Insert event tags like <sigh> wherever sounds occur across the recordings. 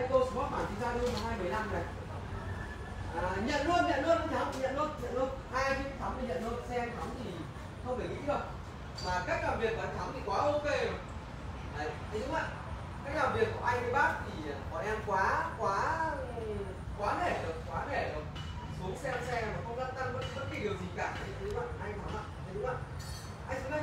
Eco Sport bản chính ra luôn 215 này. À, nhận luôn nhận luôn thắm nhận luôn nhận luôn. Ai chứ thắm thì nhận luôn xe thắm thì không phải nghĩ đâu mà cách làm việc của anh thắm thì quá ok rồi. Đấy thấy đúng không ạ? Cách làm việc của anh với bác thì bọn em quá quá quá nể được quá nể được xuống xem xe mà không lăn tăng bất, bất kỳ điều gì cả thấy đúng không ạ anh thắm ạ thấy đúng không ạ anh xuống đây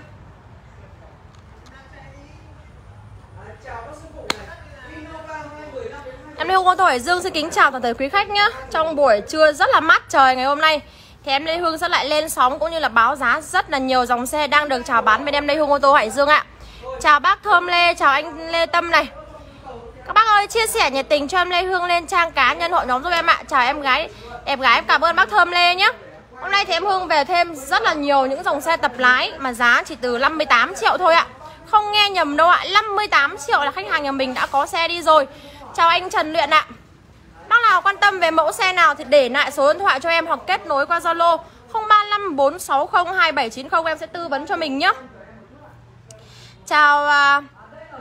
à, chào bác sư phụ này Innova 215 đến 2 Em Lê Hương ô tô Hải Dương xin kính chào toàn thể quý khách nhé. Trong buổi trưa rất là mát trời ngày hôm nay Thì em Lê Hương sẽ lại lên sóng cũng như là báo giá rất là nhiều dòng xe đang được chào bán bên em Lê Hương ô tô Hải Dương ạ. Chào bác Thơm Lê, chào anh Lê Tâm này. Các bác ơi chia sẻ nhiệt tình cho em Lê Hương lên trang cá nhân hội nhóm giúp em ạ. Chào em gái, em gái em cảm ơn bác Thơm Lê nhé. Hôm nay thì em Hương về thêm rất là nhiều những dòng xe tập lái Mà giá chỉ từ 58 triệu thôi ạ. Không nghe nhầm đâu ạ 58 triệu là khách hàng nhà mình đã có xe đi rồi. Chào anh Trần Luyện ạ Bác nào quan tâm về mẫu xe nào thì để lại số điện thoại cho em hoặc kết nối qua Zalo 0354602790 em sẽ tư vấn cho mình nhé. Chào uh,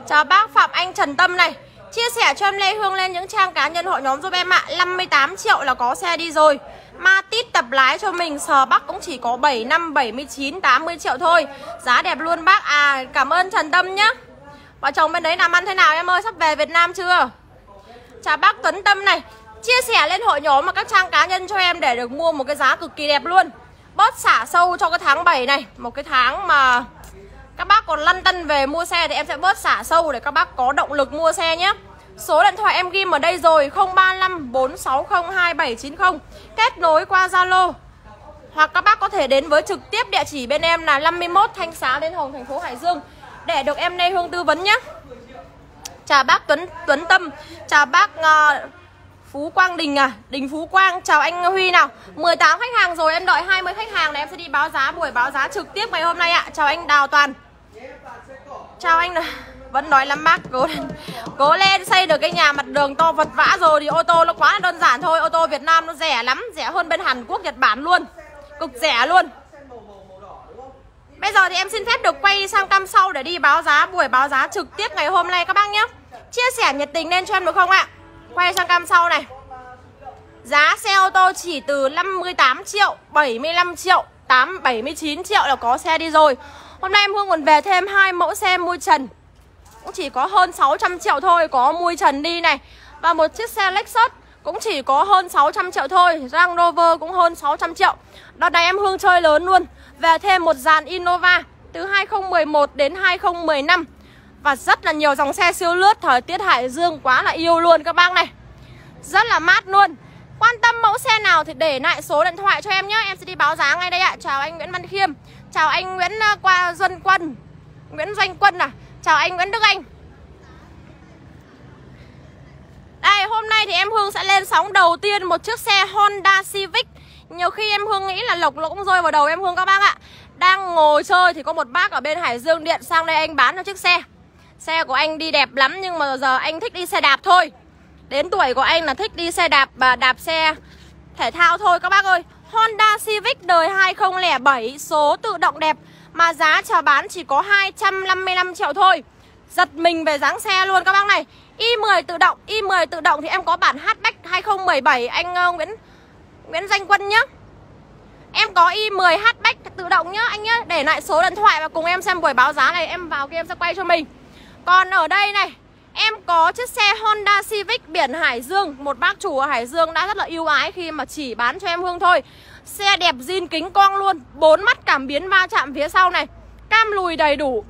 chào bác Phạm Anh Trần Tâm này. Chia sẻ cho em Lê Hương lên những trang cá nhân hội nhóm giúp em ạ. 58 triệu là có xe đi rồi. Ma tít tập lái cho mình sờ Bắc cũng chỉ có 7 năm 79 80 triệu thôi. Giá đẹp luôn bác. À cảm ơn Trần Tâm nhá. Vợ chồng bên đấy làm ăn thế nào em ơi, sắp về Việt Nam chưa? Chào bác Tuấn Tâm này. Chia sẻ lên hội nhóm và các trang cá nhân cho em Để được mua một cái giá cực kỳ đẹp luôn. Bớt xả sâu cho cái tháng 7 này. Một cái tháng mà Các bác còn lăn tăn về mua xe Thì em sẽ bớt xả sâu để các bác có động lực mua xe nhé. Số điện thoại em ghim ở đây rồi 035 460 2790 Kết nối qua Zalo. Hoặc các bác có thể đến với trực tiếp địa chỉ bên em là 51 Thanh Xá Liên Hồng, thành phố Hải Dương Để được em Lê Hương tư vấn nhé. Chào bác Tuấn Tuấn Tâm. Chào bác uh, Phú Quang Đình à? Đình Phú Quang Chào anh Huy nào. 18 khách hàng rồi em đợi 20 khách hàng này Em sẽ đi báo giá buổi báo giá trực tiếp ngày hôm nay ạ. Chào anh Đào Toàn. Chào anh Vẫn nói lắm bác Cố lên, cố lên xây được cái nhà mặt đường to vật vã rồi Thì ô tô nó quá đơn giản thôi. Ô tô Việt Nam nó rẻ lắm Rẻ hơn bên Hàn Quốc Nhật Bản luôn. Cực rẻ luôn. Bây giờ thì em xin phép được quay sang cam sau để đi báo giá buổi báo giá trực tiếp ngày hôm nay các bác nhé. Chia sẻ nhiệt tình lên cho em được không ạ? Quay sang cam sau này. Giá xe ô tô chỉ từ 58 triệu 75 triệu 8, 79 triệu là có xe đi rồi. Hôm nay em Hương còn về thêm hai mẫu xe mui trần. Cũng chỉ có hơn 600 triệu thôi Có mui trần đi này. Và một chiếc xe Lexus cũng chỉ có hơn 600 triệu thôi Range Rover cũng hơn 600 triệu. Đợt này em Hương chơi lớn luôn. Về thêm một dàn Innova Từ 2011 đến 2015 và rất là nhiều dòng xe siêu lướt, Thời tiết Hải Dương quá là yêu luôn các bác này. Rất là mát luôn. Quan tâm mẫu xe nào thì để lại số điện thoại cho em nhé. Em sẽ đi báo giá ngay đây ạ. Chào anh Nguyễn Văn Khiêm. Chào anh Nguyễn ờ, Qua Duân Quân. Nguyễn Doanh Quân à. Chào anh Nguyễn Đức Anh. Đây, hôm nay thì em Hương sẽ lên sóng đầu tiên Một chiếc xe Honda Civic. Nhiều khi em Hương nghĩ là lộc lỗ cũng rơi vào đầu em Hương các bác ạ. Đang ngồi chơi thì có một bác ở bên Hải Dương điện sang đây anh bán cho chiếc xe. Xe của anh đi đẹp lắm nhưng mà giờ anh thích đi xe đạp thôi. Đến tuổi của anh là thích đi xe đạp và đạp xe thể thao thôi. Các bác ơi Honda Civic đời 2007 số tự động đẹp Mà giá chào bán chỉ có 255 triệu thôi. Giật mình về dáng xe luôn. Các bác này i10 tự động i10 tự động thì em có bản hatchback 2017 Anh uh, Nguyễn Nguyễn Danh Quân nhá. Em có i10 hatchback tự động nhá anh nhá. Để lại số điện thoại và cùng em xem buổi báo giá này. Em vào kia em sẽ quay cho mình. Còn ở đây này. Em có chiếc xe Honda Civic biển Hải Dương. Một bác chủ ở Hải Dương đã rất là yêu ái khi mà chỉ bán cho em Hương thôi. Xe đẹp zin kính cong luôn bốn mắt cảm biến va chạm phía sau này. Cam lùi đầy đủ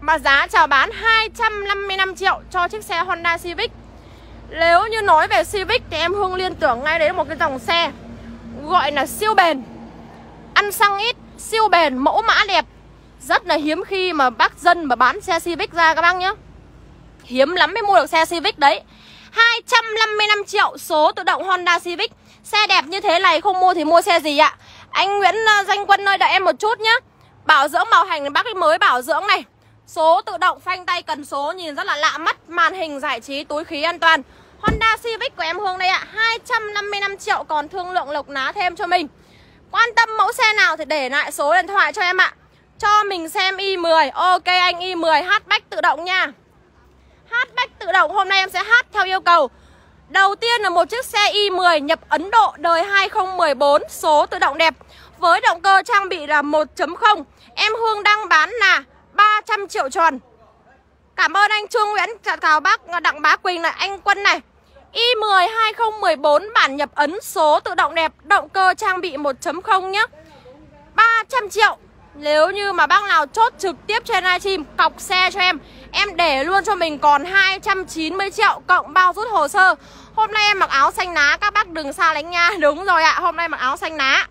Mà giá chào bán 255 triệu cho chiếc xe Honda Civic. Nếu như nói về Civic thì em Hương liên tưởng ngay đấy một cái dòng xe Gọi là siêu bền. Ăn xăng ít, siêu bền, mẫu mã đẹp. Rất là hiếm khi mà bác dân mà bán xe Civic ra các bác nhá, Hiếm lắm mới mua được xe Civic đấy. 255 triệu số tự động Honda Civic. Xe đẹp như thế này không mua thì mua xe gì ạ? Anh Nguyễn ờ, Danh Quân ơi đợi em một chút nhá. Bảo dưỡng bảo hành bác ấy mới bảo dưỡng này. Số tự động phanh tay cần số nhìn rất là lạ mắt Màn hình giải trí túi khí an toàn. Honda Civic của em Hương đây ạ. 255 triệu còn thương lượng lộc ná thêm cho mình. Quan tâm mẫu xe nào thì để lại số điện thoại cho em ạ. Cho mình xem Y10 Ok anh Y10 hatchback tự động nha hatchback tự động hôm nay em sẽ hát theo yêu cầu Đầu tiên là một chiếc xe Y10 nhập Ấn Độ đời 2014 số tự động đẹp với động cơ trang bị là 1.0. Em Hương đang bán là 300 triệu tròn. Cảm ơn anh Trương Nguyễn, dạ, chào bác à, Đặng Bá Quỳnh này, anh Quân này. Y10 2014 bản nhập ấn số tự động đẹp, động cơ trang bị 1.0 nhé. 300 triệu. Nếu như mà bác nào chốt trực tiếp trên livestream cọc xe cho em, em để luôn cho mình còn 290 triệu cộng bao rút hồ sơ. Hôm nay em mặc áo xanh lá, các bác đừng xa lánh nha. <laughs> Đúng rồi ạ, hôm nay mặc áo xanh lá.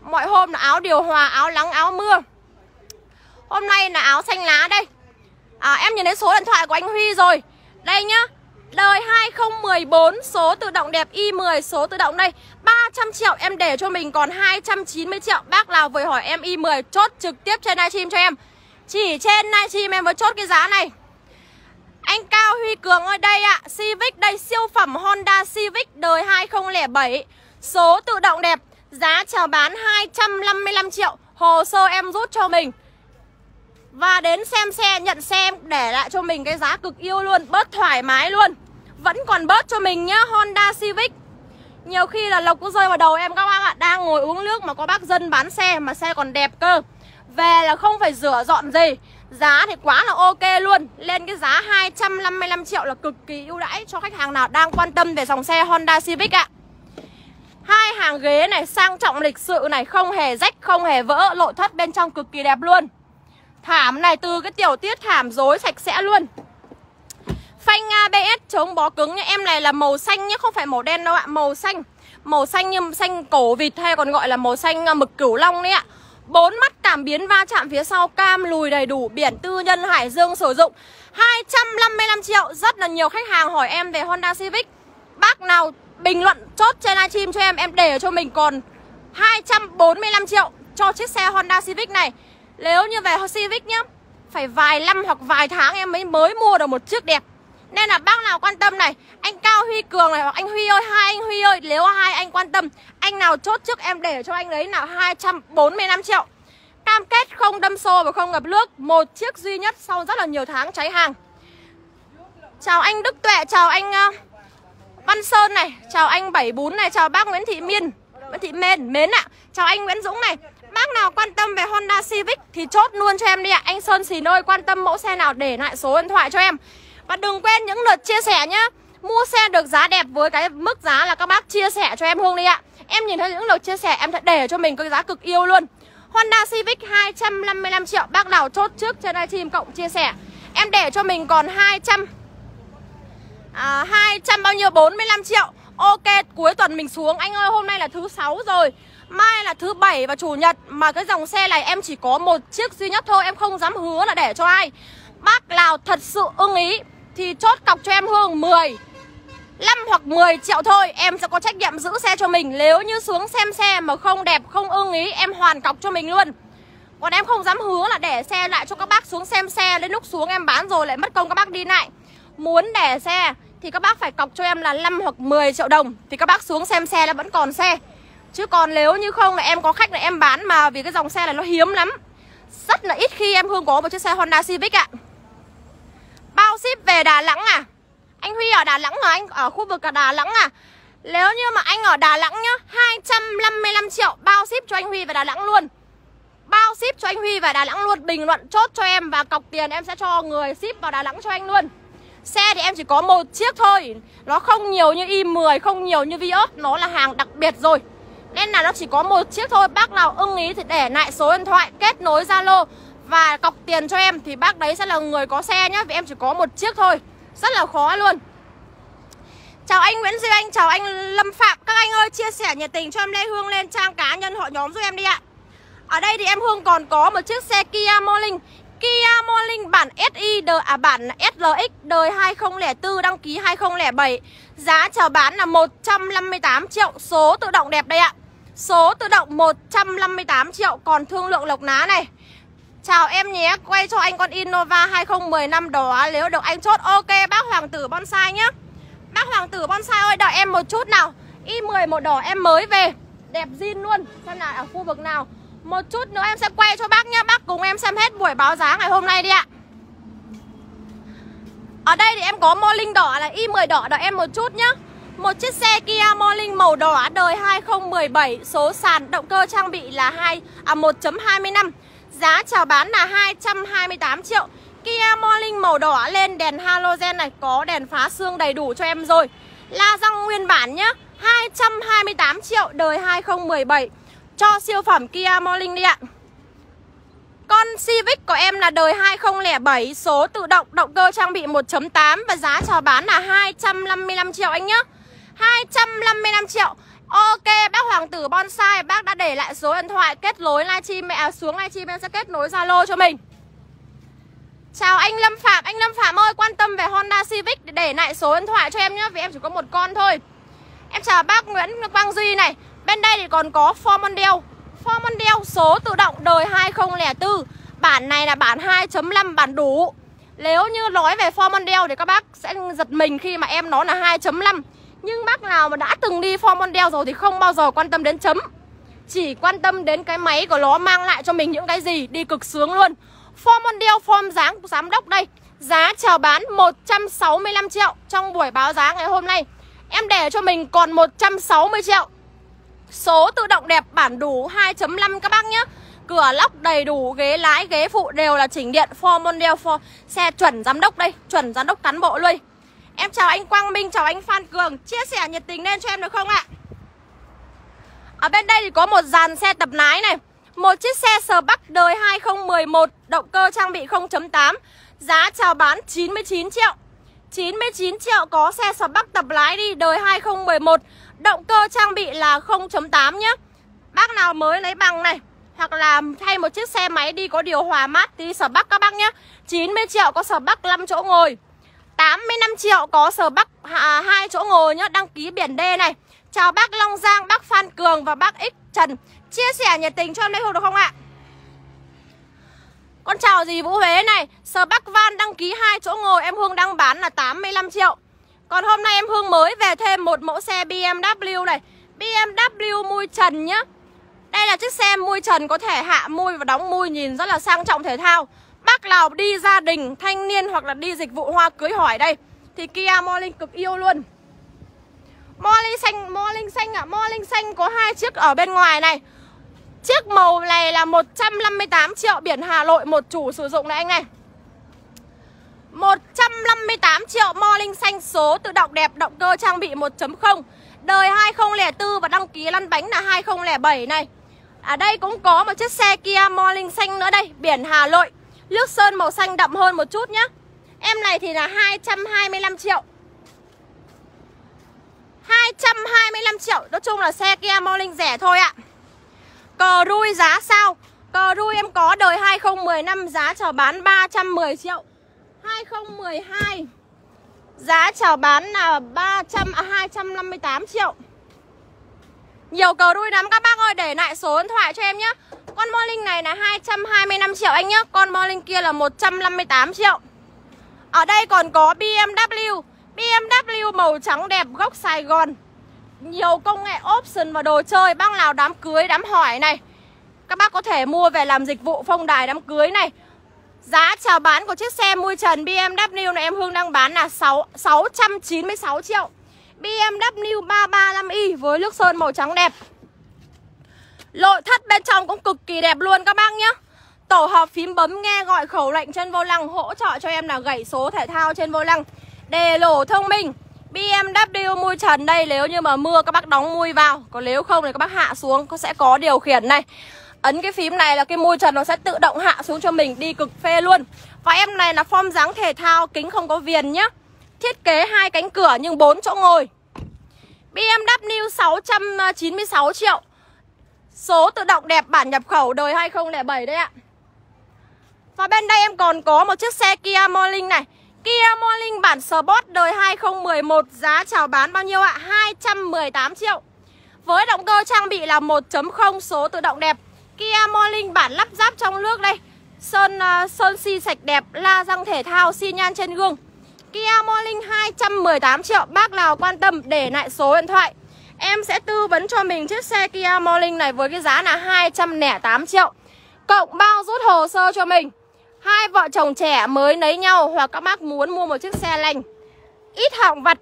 Mọi hôm là áo điều hòa, áo nắng, áo mưa. Hôm nay là áo xanh lá đây à, Em nhìn thấy số điện thoại của anh Huy rồi Đây nhá Đời 2014 số tự động đẹp Y10 số tự động đây. 300 triệu em để cho mình còn 290 triệu Bác nào vừa hỏi em Y10 chốt trực tiếp trên livestream cho em. Chỉ trên livestream em mới chốt cái giá này. Anh Cao Huy Cường ơi đây ạ à, Civic đây siêu phẩm Honda Civic đời 2007 Số tự động đẹp Giá chào bán 255 triệu. Hồ sơ em rút cho mình và đến xem xe, nhận xe để lại cho mình cái giá cực yêu luôn Bớt thoải mái luôn. Vẫn còn bớt cho mình nhá Honda Civic. Nhiều khi là lộc cũng rơi vào đầu em các bác ạ Đang ngồi uống nước mà có bác dân bán xe mà xe còn đẹp cơ. Về là không phải rửa dọn gì Giá thì quá là ok luôn. Lên cái giá 255 triệu là cực kỳ ưu đãi cho khách hàng nào đang quan tâm về dòng xe Honda Civic ạ. Hai hàng ghế này sang trọng lịch sự này Không hề rách, không hề vỡ Nội thất bên trong cực kỳ đẹp luôn. Thảm này, từ cái tiểu tiết thảm dối sạch sẽ luôn. Phanh ABS chống bó cứng nha. Em này là màu xanh nhé Không phải màu đen đâu ạ. Màu xanh. Màu xanh như xanh cổ vịt hay còn gọi là màu xanh à, mực cửu long đấy ạ. Bốn mắt cảm biến va chạm phía sau, cam, lùi đầy đủ, biển tư nhân, Hải Dương sử dụng. 255 triệu, Rất là nhiều khách hàng hỏi em về Honda Civic. Bác nào bình luận chốt trên livestream cho em Em để cho mình còn 245 triệu cho chiếc xe Honda Civic này nếu như về Civic nhá. Phải vài năm hoặc vài tháng em mới mới mua được một chiếc đẹp. Nên là bác nào quan tâm này, Anh Cao Huy Cường này, hoặc anh Huy ơi, Hai anh Huy ơi Nếu hai anh quan tâm. Anh nào chốt trước em để cho anh đấy nào 245 triệu. Cam kết không đâm xô và không ngập nước, Một chiếc duy nhất sau rất là nhiều tháng cháy hàng. Chào anh Đức Tuệ, Chào anh ờ, Văn Sơn này, Chào anh Bảy Bún này, Chào bác Nguyễn Thị Miên, Nguyễn Thị Mên, Mến ạ. À. Chào anh Nguyễn Dũng này Bác nào quan tâm về Honda Civic thì chốt luôn cho em đi ạ. Anh Sơn Xìn ơi quan tâm mẫu xe nào để lại số điện thoại cho em. Và đừng quên những lượt chia sẻ nhá. Mua xe được giá đẹp với cái mức giá là các bác chia sẻ cho em Hương đi ạ. Em nhìn thấy những lượt chia sẻ em sẽ để cho mình cái giá cực yêu luôn. Honda Civic 255 triệu Bác nào chốt trước trên livestream cộng chia sẻ. Em để cho mình còn 200 à, 200 bao nhiêu? 45 triệu. Ok cuối tuần mình xuống. Anh ơi hôm nay là thứ sáu rồi. Mai là thứ bảy và chủ nhật Mà cái dòng xe này em chỉ có một chiếc duy nhất thôi, Em không dám hứa là để cho ai. Bác nào thật sự ưng ý, Thì chốt cọc cho em Hương 10 5 hoặc 10 triệu thôi, Em sẽ có trách nhiệm giữ xe cho mình. Nếu như xuống xem xe mà không đẹp, Không ưng ý, em hoàn cọc cho mình luôn. Còn em không dám hứa là để xe lại cho các bác xuống xem xe, Đến lúc xuống em bán rồi lại mất công các bác đi lại. Muốn để xe thì các bác phải cọc cho em là 5 hoặc 10 triệu đồng, Thì các bác xuống xem xe là vẫn còn xe. Chứ còn nếu như không là em có khách là em bán mà vì cái dòng xe này nó hiếm lắm. Rất là ít khi em Hương có một chiếc xe Honda Civic ạ. Bao ship về Đà Nẵng à? Anh Huy ở Đà Nẵng hả? Anh? Ở khu vực ở Đà Nẵng à? Nếu như mà anh ở Đà Nẵng nhá 255 triệu bao ship cho anh Huy về Đà Nẵng luôn. Bao ship cho anh Huy về Đà Nẵng luôn Bình luận chốt cho em và cọc tiền em sẽ cho người ship vào Đà Nẵng cho anh luôn. Xe thì em chỉ có một chiếc thôi Nó không nhiều như i10, không nhiều như Vios Nó là hàng đặc biệt rồi nên là nó chỉ có một chiếc thôi. Bác nào ưng ý thì để lại số điện thoại Kết nối Zalo Và cọc tiền cho em Thì bác đấy sẽ là người có xe nhá. Vì em chỉ có một chiếc thôi. Rất là khó luôn. Chào anh Nguyễn Duy Anh, chào anh Lâm Phạm. Các anh ơi chia sẻ nhiệt tình cho em Lê Hương lên trang cá nhân họ nhóm giúp em đi ạ. Ở đây thì em Hương còn có một chiếc xe Kia Morning Kia Morning bản SI đời, à bản SLX đời 2004 đăng ký 2007 Giá chào bán là 158 triệu. Số tự động đẹp đây ạ. Số tự động 158 triệu, Còn thương lượng lộc ná này. Chào em nhé, Quay cho anh con Innova 2010 năm đó, Nếu được anh chốt, ok, bác Hoàng tử bonsai nhé Bác Hoàng tử bonsai ơi, đợi em một chút nào. Y10 một đỏ em mới về. Đẹp zin luôn. Xem nào, ở khu vực nào. Một chút nữa em sẽ quay cho bác nhé Bác cùng em xem hết buổi báo giá ngày hôm nay đi ạ. Ở đây thì em có mô linh đỏ là Y10 đỏ, đợi em một chút nhá. Một chiếc xe Kia Morning màu đỏ đời 2017 Số sàn động cơ trang bị là 2 à 1.25 Giá chào bán là 228 triệu. Kia Morning màu đỏ lên đèn halogen này Có đèn phá xương đầy đủ cho em rồi. La răng nguyên bản nhá 228 triệu đời 2017 Cho siêu phẩm Kia Morning đi ạ. Con Civic của em là đời 2007 Số tự động, động cơ trang bị 1.8 Và giá chào bán là 255 triệu anh nhá. 255 triệu. Ok bác Hoàng tử Bonsai Bác đã để lại số điện thoại kết nối livestream mẹ à, xuống livestream em sẽ kết nối Zalo cho mình. Chào anh Lâm Phạm Anh Lâm Phạm ơi quan tâm về Honda Civic Để lại số điện thoại cho em nhé Vì em chỉ có một con thôi. Em chào bác Nguyễn Quang Duy này Bên đây thì còn có Ford Mondeo Ford Mondeo số tự động đời 2004 Bản này là bản 2.5 bản đủ. Nếu như nói về Ford Mondeo thì các bác sẽ giật mình khi mà em nói là 2.5 nhưng bác nào mà đã từng đi form Mondeo rồi thì không bao giờ quan tâm đến chấm. Chỉ quan tâm đến cái máy của nó mang lại cho mình những cái gì Đi cực sướng luôn. Form Mondeo form dáng giám đốc đây. Giá chào bán 165 triệu Trong buổi báo giá ngày hôm nay. Em để cho mình còn 160 triệu. Số tự động đẹp bản đủ 2.5 các bác nhé. Cửa lóc đầy đủ, ghế lái, ghế phụ đều là chỉnh điện. Ford Mondeo for Xe chuẩn giám đốc đây, chuẩn giám đốc cán bộ luôn. Em chào anh Quang Minh, chào anh Phan Cường. Chia sẻ nhiệt tình lên cho em được không ạ? Ở bên đây thì có một dàn xe tập lái này Một chiếc xe sờ bắc đời 2011 Động cơ trang bị 0.8 Giá chào bán 99 triệu. 99 triệu có xe sờ bắc tập lái đi đời 2011 Động cơ trang bị là 0.8 nhé Bác nào mới lấy bằng này Hoặc là thay một chiếc xe máy đi có điều hòa mát Thì sở bắc các bác nhé 90 triệu có sở bắc 5 chỗ ngồi. 85 triệu có sở bắc à, hai chỗ ngồi nhá Đăng ký biển D này. Chào bác Long Giang, bác Phan Cường và bác X Trần. Chia sẻ nhiệt tình cho em đây được không ạ? Con chào gì Vũ Huế này. Sở Bắc Van đăng ký hai chỗ ngồi Em Hương đang bán là 85 triệu. Còn hôm nay em Hương mới về thêm một mẫu xe BMW này. BMW mui trần nhá. Đây là chiếc xe mui trần có thể hạ mui và đóng mui nhìn rất là sang trọng thể thao. Bác nào đi gia đình, thanh niên hoặc là đi dịch vụ hoa cưới hỏi đây. Thì Kia Morning cực yêu luôn. Morning xanh, Morning xanh ạ. À, Morning xanh có hai chiếc ở bên ngoài này. Chiếc màu này là 158 triệu biển Hà Nội một chủ sử dụng này anh này. 158 triệu Morning xanh số tự động đẹp động cơ trang bị 1.0 Đời 2004 và đăng ký lăn bánh là 2007 này. Ở đây cũng có một chiếc xe Kia Morning xanh nữa đây Biển Hà Nội. Nước sơn màu xanh đậm hơn một chút nhá. Em này thì là 225 triệu. 225 triệu. Nói chung là xe Kia Morning rẻ thôi ạ. Cờ rui giá sao? Cờ rui em có đời 2015 Giá chào bán 310 triệu. 2012 Giá chào bán là 300 à, 258 triệu. Nhiều cờ đuôi lắm các bác ơi Để lại số điện thoại cho em nhé Con Morning này là 225 triệu anh nhé Con Morning kia là 158 triệu. Ở đây còn có BMW BMW màu trắng đẹp gốc Sài Gòn. Nhiều công nghệ option và đồ chơi. Bác nào đám cưới, đám hỏi này. Các bác có thể mua về làm dịch vụ phong đài đám cưới này. Giá chào bán của chiếc xe mui trần BMW này em Hương đang bán là 6, 696 triệu. BMW 335i với nước sơn màu trắng đẹp. Nội thất bên trong cũng cực kỳ đẹp luôn các bác nhé Tổ hợp phím bấm nghe gọi khẩu lệnh trên vô lăng Hỗ trợ cho em là gãy số thể thao trên vô lăng. Đề lổ thông minh. BMW mui trần đây, nếu như mà mưa các bác đóng mui vào Còn nếu không thì các bác hạ xuống sẽ có điều khiển này. Ấn cái phím này là cái mui trần nó sẽ tự động hạ xuống cho mình đi cực phê luôn. Và em này là form dáng thể thao, kính không có viền nhá. Thiết kế hai cánh cửa nhưng bốn chỗ ngồi. BMW 696 triệu. Số tự động đẹp bản nhập khẩu đời 2007 đấy ạ. Và bên đây em còn có một chiếc xe Kia Morning này. Kia Morning bản Sport đời 2011 Giá chào bán bao nhiêu ạ? 218 triệu. Với động cơ trang bị là 1.0 số tự động đẹp. Kia Morning bản lắp ráp trong nước đây. Sơn uh, sơn xi sạch đẹp La răng thể thao xi nhan trên gương. Kia Morning 218 triệu. Bác nào quan tâm để lại số điện thoại. Em sẽ tư vấn cho mình chiếc xe Kia Morning này với cái giá là 208 triệu. Cộng bao rút hồ sơ cho mình. Hai vợ chồng trẻ mới lấy nhau Hoặc các bác muốn mua một chiếc xe lành. Ít hỏng vặt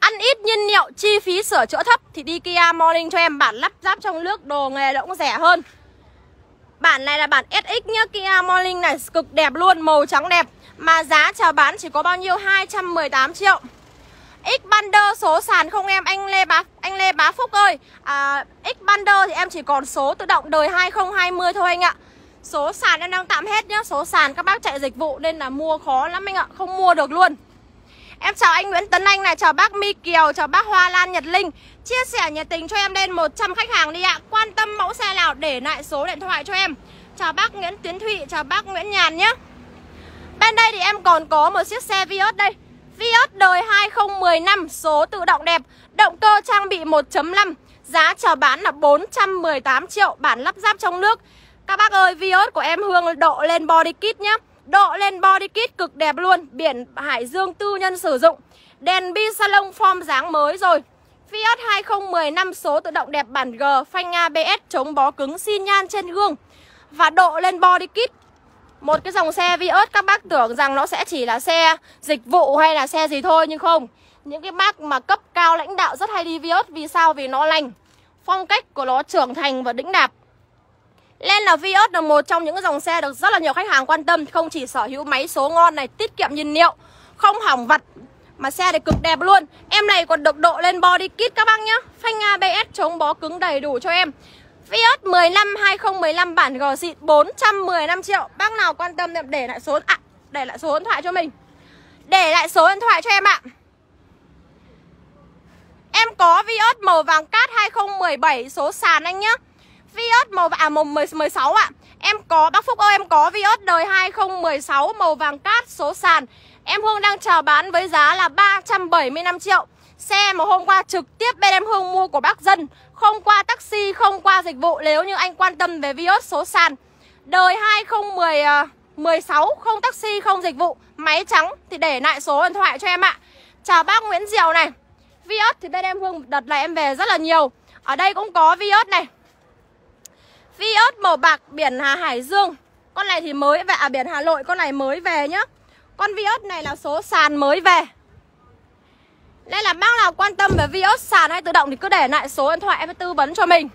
Ăn ít ít nhiên liệu, chi phí sửa chữa thấp thì đi Kia Morning cho em. Bản lắp ráp trong nước đồ nghề nó cũng rẻ hơn. Bản này là bản SX nhá, Kia Morning này cực đẹp luôn, màu trắng đẹp mà giá chào bán chỉ có bao nhiêu 218 triệu. X Bander số sàn không em anh Lê Bá anh Lê Bá Phúc ơi. À, X Bander thì em chỉ còn số tự động đời 2020 thôi anh ạ. Số sàn em đang tạm hết nhá, số sàn các bác chạy dịch vụ nên là mua khó lắm anh ạ, không mua được luôn. Em chào anh Nguyễn Tấn Anh này, chào bác My Kiều, chào bác Hoa Lan Nhật Linh Chia sẻ nhiệt tình cho em lên 100 khách hàng đi ạ Quan tâm mẫu xe nào để lại số điện thoại cho em Chào bác Nguyễn Tiến Thụy, chào bác Nguyễn Nhàn nhé Bên đây thì em còn có một chiếc xe Vios đây. Vios đời 2015, số tự động đẹp Động cơ trang bị 1.5 Giá chào bán là 418 triệu Bản lắp ráp trong nước. Các bác ơi, Vios của em Hương độ lên body kit nhé Độ lên body kit cực đẹp luôn Biển Hải Dương tư nhân sử dụng. Đèn bi salon form dáng mới rồi. Fiat 2015 số tự động đẹp bản G Phanh ABS chống bó cứng xi nhan trên gương. Và độ lên body kit một cái dòng xe Vios các bác tưởng rằng nó sẽ chỉ là xe dịch vụ hay là xe gì thôi Nhưng không. Những cái bác mà cấp cao lãnh đạo rất hay đi Vios Vì sao? Vì nó lành. Phong cách của nó trưởng thành và đĩnh đạp. Nên là Vios là một trong những dòng xe được rất là nhiều khách hàng quan tâm Không chỉ sở hữu máy số ngon này, tiết kiệm nhiên liệu Không hỏng vặt Mà xe thì cực đẹp luôn. Em này còn được độ lên body kit các bác nhá. Phanh ABS chống bó cứng đầy đủ cho em. Vios 15 2015 bản gò xịn 415 triệu Bác nào quan tâm thì để lại số à, để lại số điện thoại cho mình Để lại số điện thoại cho em ạ Em có Vios màu vàng cát 2017 số sàn anh nhá Vios màu à màu 16 ạ. À. Em có bác Phúc ơi em có Vios đời 2016 màu vàng cát số sàn. Em Hương đang chào bán với giá là 375 triệu. Xe mà hôm qua trực tiếp bên em Hương mua của bác dân, không qua taxi, không qua dịch vụ nếu như anh quan tâm về Vios số sàn. Đời 2016 à, không taxi, không dịch vụ, máy trắng thì để lại số điện thoại cho em ạ. Chào bác Nguyễn Diệu này. Vios thì bên em Hương đợt này em về rất là nhiều. Ở đây cũng có Vios này. Vios màu bạc biển Hà Hải Dương Con này thì mới về, à biển Hà Nội Con này mới về nhá Con Vios này là số sàn mới về nên là bác nào quan tâm về Vios sàn hay tự động Thì cứ để lại số điện thoại em tư vấn cho mình.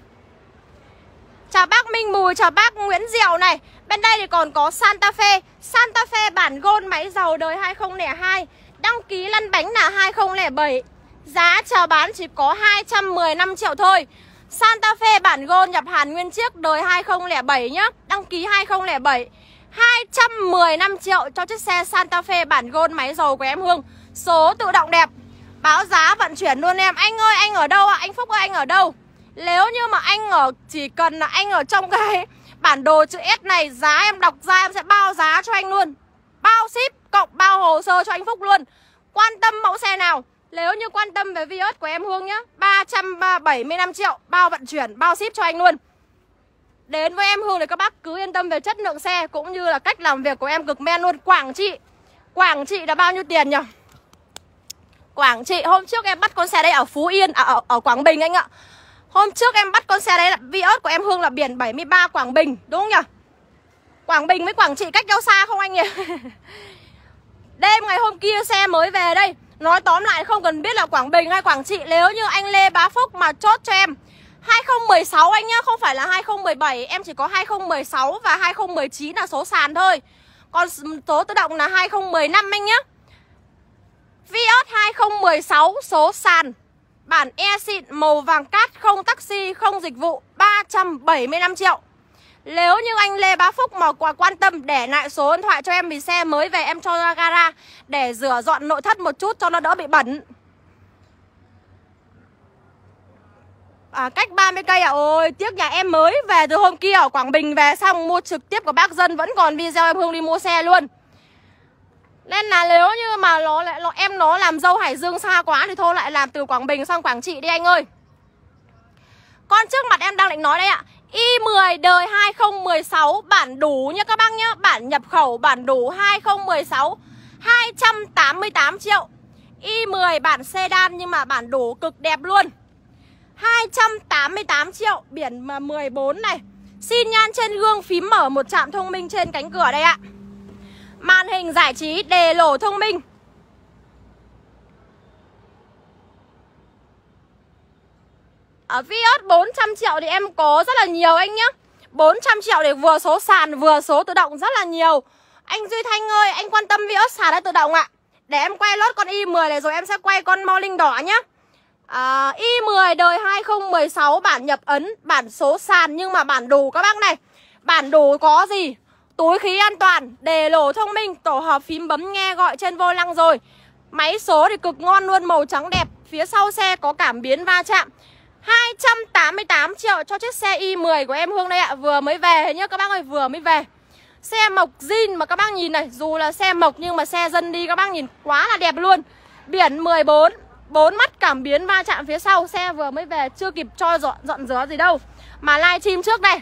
Chào bác Minh Mùi, chào bác Nguyễn Diệu này. Bên đây thì còn có Santa Fe. Santa Fe bản gôn máy dầu đời 2002 Đăng ký lăn bánh là 2007 Giá chào bán chỉ có 215 triệu thôi. Santa Fe bản gôn nhập Hàn nguyên chiếc đời 2007 nhá Đăng ký 2007 215 triệu cho chiếc xe Santa Fe bản gôn máy dầu của em Hương. Số tự động đẹp Báo giá vận chuyển luôn em Anh ơi anh ở đâu ạ? À? Anh Phúc ơi anh ở đâu? Nếu như mà anh ở chỉ cần là anh ở trong cái bản đồ chữ S này Giá em đọc ra em sẽ bao giá cho anh luôn Bao ship cộng bao hồ sơ cho anh Phúc luôn Quan tâm mẫu xe nào nếu như quan tâm về Vios của em Hương nhá 375 triệu Bao vận chuyển, bao ship cho anh luôn Đến với em Hương thì các bác cứ yên tâm về chất lượng xe Cũng như là cách làm việc của em cực men luôn Quảng Trị Quảng Trị là bao nhiêu tiền nhỉ Quảng Trị hôm trước em bắt con xe đấy ở Phú Yên à, ở, ở Quảng Bình anh ạ. Hôm trước em bắt con xe đấy là Vios của em Hương là biển 73 Quảng Bình Đúng không nhỉ? Quảng Bình với Quảng Trị cách nhau xa không anh nhỉ? <laughs> Đêm ngày hôm kia xe mới về đây Nói tóm lại không cần biết là Quảng Bình hay Quảng Trị Nếu như anh Lê Bá Phúc mà chốt cho em 2016 anh nhá, không phải là 2017 Em chỉ có 2016 và 2019 là số sàn thôi. Còn số tự động là 2015 anh nhá. Vios 2016 số sàn. Bản e xịn màu vàng cát Không taxi, không dịch vụ 375 triệu. Nếu như anh Lê Bá Phúc mà quá quan tâm để lại số điện thoại cho em vì xe mới về em cho ra gara để rửa dọn nội thất một chút cho nó đỡ bị bẩn. À, cách 30 cây à? Ôi tiếc nhà em mới về từ hôm kia ở Quảng Bình về xong mua trực tiếp của bác dân vẫn còn video em Hương đi mua xe luôn. Nên là nếu như mà nó lại nó, em nó làm dâu Hải Dương xa quá thì thôi lại làm từ Quảng Bình sang Quảng Trị đi anh ơi. Con trước mặt em đang định nói đây ạ. Y10 đời 2016 bản đủ nha các bác nhá. Bản nhập khẩu bản đủ 2016 288 triệu. Y10 bản sedan nhưng mà bản đủ cực đẹp luôn. 288 triệu Biển mà 14 này. Xin nhan trên gương phím mở một trạm thông minh trên cánh cửa đây ạ. Màn hình giải trí đề lổ thông minh. Ở Vios 400 triệu thì em có rất là nhiều anh nhé 400 triệu để vừa số sàn vừa số tự động rất là nhiều. Anh Duy Thanh ơi, anh quan tâm Vios sàn hay tự động ạ. Để em quay lốt con Y10 này rồi em sẽ quay con Morning đỏ nhá. À, Y10 đời 2016 bản nhập ấn Bản số sàn nhưng mà bản đủ các bác này. Bản đủ có gì? Túi khí an toàn, đề lỗ thông minh Tổ hợp phím bấm nghe gọi trên vô lăng rồi. Máy số thì cực ngon luôn Màu trắng đẹp Phía sau xe có cảm biến va chạm. 288 triệu cho chiếc xe i10 của em Hương đây ạ Vừa mới về nhá các bác ơi vừa mới về. Xe mộc zin mà các bác nhìn này Dù là xe mộc nhưng mà xe dân đi các bác nhìn quá là đẹp luôn. Biển 14 bốn mắt cảm biến va chạm phía sau Xe vừa mới về chưa kịp cho dọn, dọn dứa gì đâu. Mà live stream trước đây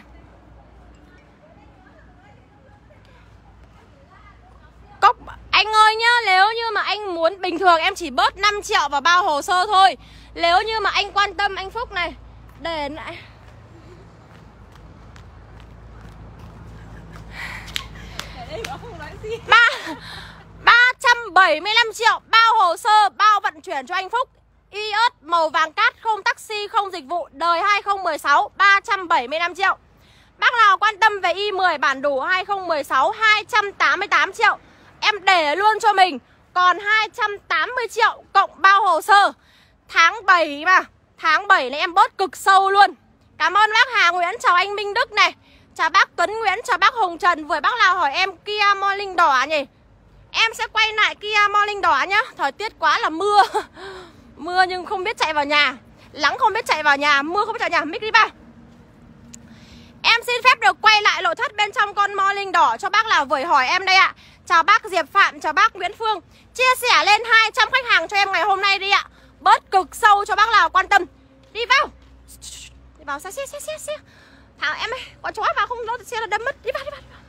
Cốc anh ơi nhá Nếu như mà anh muốn, bình thường em chỉ bớt 5 triệu vào bao hồ sơ thôi. Nếu như mà anh quan tâm, anh Phúc này, Để lại. Ba ba trăm bảy mươi lăm triệu bao hồ sơ, bao vận chuyển cho anh Phúc. iOS màu vàng cát, không taxi, không dịch vụ, đời 2016 375 triệu. Bác nào quan tâm về i10 bản đủ 2016 288 triệu. Em để luôn cho mình. Còn 280 triệu cộng bao hồ sơ. Tháng 7 mà, Tháng 7 này em bớt cực sâu luôn. Cảm ơn bác Hà Nguyễn, Chào anh Minh Đức này. Chào bác Tuấn Nguyễn, Chào bác Hồng Trần, Vừa bác nào hỏi em Kia Morning đỏ nhỉ. Em sẽ quay lại Kia Morning đỏ nhá. Thời tiết quá là mưa. <laughs> Mưa nhưng không biết chạy vào nhà. Lắng không biết chạy vào nhà, Mưa không biết chạy vào nhà. Mic đi ba. Em xin phép được quay lại nội thất bên trong con mo linh đỏ Cho bác nào vừa hỏi em đây ạ. Chào bác Diệp Phạm, chào bác Nguyễn Phương. Chia sẻ lên 200 khách hàng cho em ngày hôm nay đi ạ. Bớt cực sâu cho bác nào quan tâm. Đi vào. Đi vào xe xe xe xe xe. Thảo em ơi, có chó vào không nó xe là đâm mất. Đi vào đi vào, đi vào.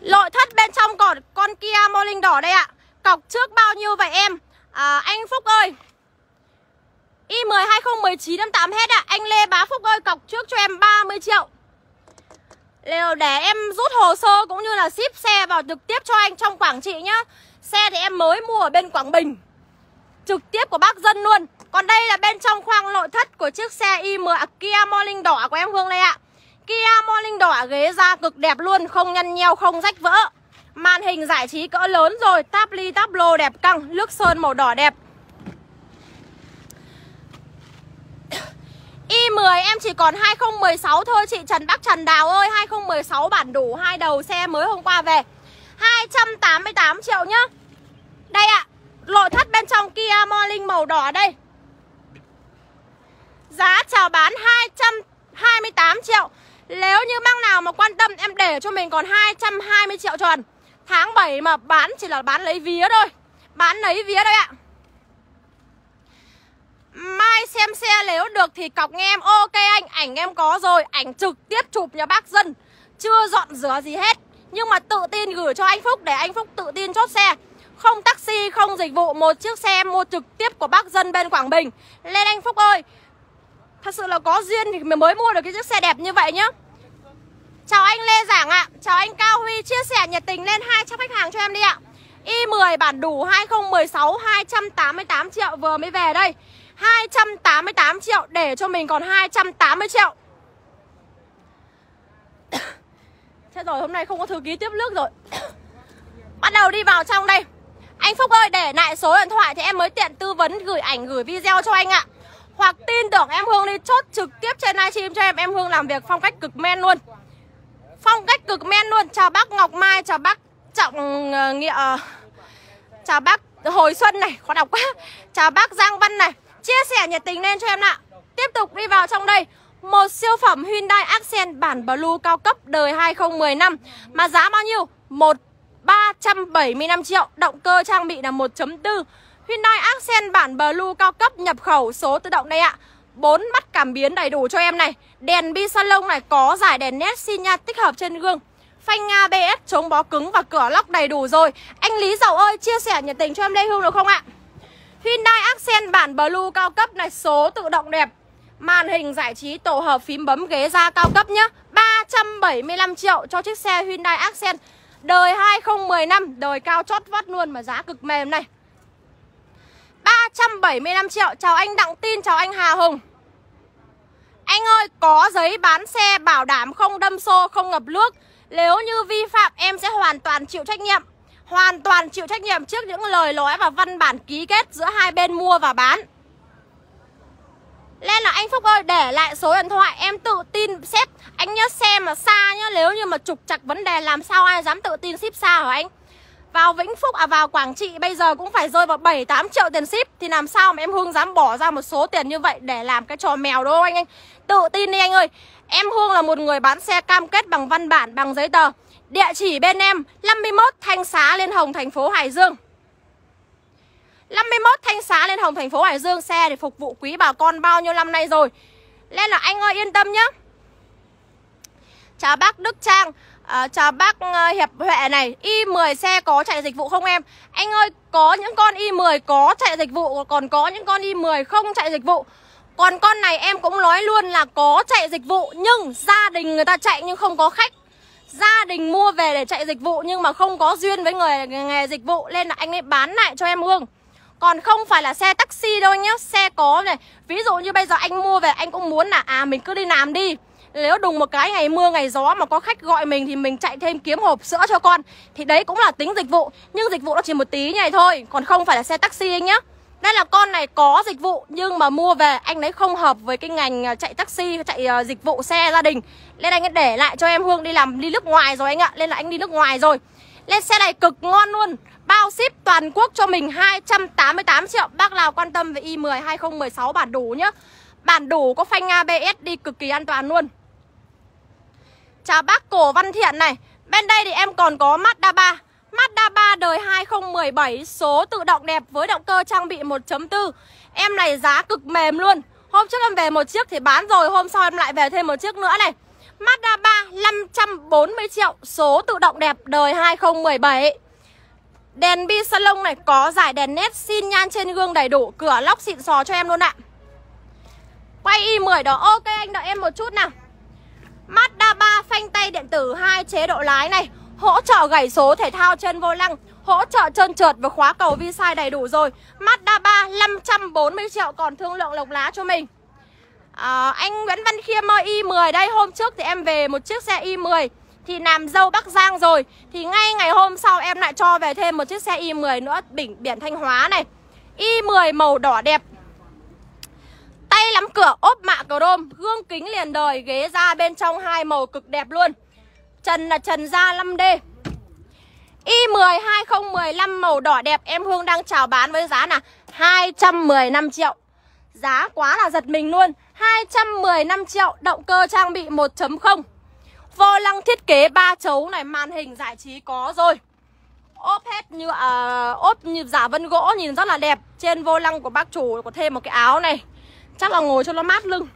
Nội thất bên trong còn con Kia Morning đỏ đây ạ. Cọc trước bao nhiêu vậy em? À, Anh Phúc ơi. Y10 2019 em tạm hết ạ. Anh Lê Bá Phúc ơi cọc trước cho em 30 triệu. Liệu để em rút hồ sơ cũng như là ship xe vào trực tiếp cho anh trong Quảng Trị nhá. Xe thì em mới mua ở bên Quảng Bình. Trực tiếp của bác dân luôn. Còn đây là bên trong khoang nội thất của chiếc xe Y10 à, Kia Morning đỏ của em Hương đây ạ. Kia Morning đỏ ghế da cực đẹp luôn Không nhăn nheo, không rách vỡ. Màn hình giải trí cỡ lớn rồi Táp ly táp lô đẹp căng Nước sơn màu đỏ đẹp. Y10 em chỉ còn 2016 thôi. Chị Trần Bắc Trần Đào ơi 2016 bản đủ hai đầu xe mới hôm qua về. 288 triệu nhá. Đây ạ à, Nội thất bên trong Kia Morning màu đỏ đây. Giá chào bán 228 triệu. Nếu như bác nào mà quan tâm em để cho mình còn 220 triệu tròn. Tháng 7 mà bán chỉ là bán lấy vía thôi. Bán lấy vía thôi ạ. Mai xem xe nếu được thì cọc nghe em Ok anh, ảnh em có rồi Ảnh trực tiếp chụp nhà bác dân. Chưa dọn rửa gì hết Nhưng mà tự tin gửi cho anh Phúc để anh Phúc tự tin chốt xe. Không taxi, không dịch vụ Một chiếc xe mua trực tiếp của bác dân bên Quảng Bình. Lên anh Phúc ơi Thật sự là có duyên thì mới mua được cái chiếc xe đẹp như vậy nhá. Chào anh Lê Giảng ạ Chào anh Cao Huy Chia sẻ nhiệt tình lên 200 khách hàng cho em đi ạ. Y10 bản đủ 2016 288 triệu vừa mới về đây. 288 triệu Để cho mình còn 280 triệu. Thế rồi hôm nay không có thư ký tiếp nước rồi. Bắt đầu đi vào trong đây. Anh Phúc ơi để lại số điện thoại Thì em mới tiện tư vấn gửi ảnh gửi video cho anh ạ. Hoặc tin tưởng em Hương đi chốt trực tiếp trên livestream cho em. Em Hương làm việc phong cách cực men luôn. Phong cách cực men luôn. Chào bác Ngọc Mai Chào bác Trọng uh, Nghĩa ờ, Chào bác Hồi Xuân này. Khó đọc quá. Chào bác Giang Văn này. Chia sẻ nhiệt tình lên cho em ạ. Tiếp tục đi vào trong đây. Một siêu phẩm Hyundai Accent bản Blue cao cấp đời 2015 Mà giá bao nhiêu? 1 375 triệu. Động cơ trang bị là 1.4 Hyundai Accent bản Blue cao cấp nhập khẩu số tự động đây ạ. Bốn mắt cảm biến đầy đủ cho em này. Đèn bi salon này có giải đèn nét xi nha tích hợp trên gương. Phanh ABS chống bó cứng và cửa lóc đầy đủ rồi. Anh Lý Giàu ơi, chia sẻ nhiệt tình cho em Lê Hương được không ạ? Hyundai Accent bản Blue cao cấp này số tự động đẹp. Màn hình giải trí tổ hợp phím bấm ghế da cao cấp nhá 375 triệu cho chiếc xe Hyundai Accent. Đời 2010 năm Đời cao chót vót luôn mà giá cực mềm này. 375 triệu Chào anh Đặng Tin, chào anh Hà Hùng. Anh ơi, có giấy bán xe bảo đảm không đâm xô, không ngập nước. Nếu như vi phạm em sẽ hoàn toàn chịu trách nhiệm. Hoàn toàn chịu trách nhiệm trước những lời lóe và văn bản ký kết giữa hai bên mua và bán nên là anh Phúc ơi, để lại số điện thoại, Em tự tin xếp. Anh nhớ xem mà xa nhá, Nếu như mà trục chặt vấn đề, làm sao ai dám tự tin ship xa hả anh vào Vĩnh Phúc à vào Quảng Trị, bây giờ cũng phải rơi vào 7 8 triệu tiền ship thì làm sao mà em Hương dám bỏ ra một số tiền như vậy để làm cái trò mèo đâu anh anh. Tự tin đi anh ơi. Em Hương là một người bán xe cam kết bằng văn bản, bằng giấy tờ. Địa chỉ bên em 51 Thanh Xá Liên Hồng thành phố Hải Dương. 51 Thanh Xá Liên Hồng thành phố Hải Dương xe để phục vụ quý bà con bao nhiêu năm nay rồi. Nên là anh ơi yên tâm nhé Chào bác Đức Trang à, Chào bác ờ, Hiệp Huệ này. Y10 xe có chạy dịch vụ không em? Anh ơi có những con Y10 có chạy dịch vụ Còn có những con Y10 không chạy dịch vụ. Còn con này em cũng nói luôn là có chạy dịch vụ Nhưng gia đình người ta chạy nhưng không có khách. Gia đình mua về để chạy dịch vụ Nhưng mà không có duyên với người nghề dịch vụ, Nên là anh ấy bán lại cho em Hương. Còn không phải là xe taxi đâu nhá, Xe có này. Ví dụ như bây giờ anh mua về, anh cũng muốn là À mình cứ đi làm đi. Nếu đùng một cái ngày mưa, ngày gió mà có khách gọi mình thì mình chạy thêm kiếm hộp sữa cho con. Thì đấy cũng là tính dịch vụ, nhưng dịch vụ nó chỉ một tí như này thôi, còn không phải là xe taxi anh nhá đây là con này có dịch vụ nhưng mà mua về anh ấy không hợp với cái ngành à, chạy taxi chạy uh, dịch vụ xe gia đình. Nên anh ấy để lại cho em Hương đi làm đi nước ngoài rồi anh ạ. Nên là anh đi nước ngoài rồi. Lên xe này cực ngon luôn. Bao ship toàn quốc cho mình 288 triệu. Bác nào quan tâm về i10 2016 bản đủ nhá. Bản đủ có phanh ABS đi cực kỳ an toàn luôn. Chào bác Cổ Văn Thiện này. Bên đây thì em còn có Mazda 3 Mazda 3 đời 2017 Số tự động đẹp với động cơ trang bị 1.4 Em này giá cực mềm luôn. Hôm trước em về một chiếc thì bán rồi, Hôm sau em lại về thêm một chiếc nữa này. Mazda 3 540 triệu, Số tự động đẹp đời 2017 Đèn bi salon này có giải đèn nét xin nhan trên gương đầy đủ, Cửa lóc xịn sò cho em luôn ạ. Quay i10 đó, Ok anh, đợi em một chút nào. Mazda 3 phanh tay điện tử, hai chế độ lái này. Hỗ trợ gảy số thể thao trên vô lăng Hỗ trợ trơn trượt và khóa cầu vi sai đầy đủ rồi. Mazda 3 540 triệu còn thương lượng lộc lá cho mình. À, Anh Nguyễn Văn Khiêm ơi Y10 đây Hôm trước thì em về một chiếc xe Y10 Thì làm dâu Bắc Giang rồi. Thì ngay ngày hôm sau em lại cho về thêm một chiếc xe Y10 nữa Biển, biển Thanh Hóa này. Y10 màu đỏ đẹp. Tay lắm cửa ốp mạ chrome Gương kính liền đời Ghế da bên trong hai màu cực đẹp luôn. Trần là trần Gia 5D Y10 2015 màu đỏ đẹp Em Hương đang chào bán với giá là 215 triệu. Giá quá là giật mình luôn. 215 triệu Động cơ trang bị 1.0 Vô lăng thiết kế 3 chấu này Màn hình giải trí có rồi. Ốp hết như à, ốp như giả vân gỗ nhìn rất là đẹp. Trên vô lăng của bác chủ có thêm một cái áo này. Chắc là ngồi cho nó mát lưng.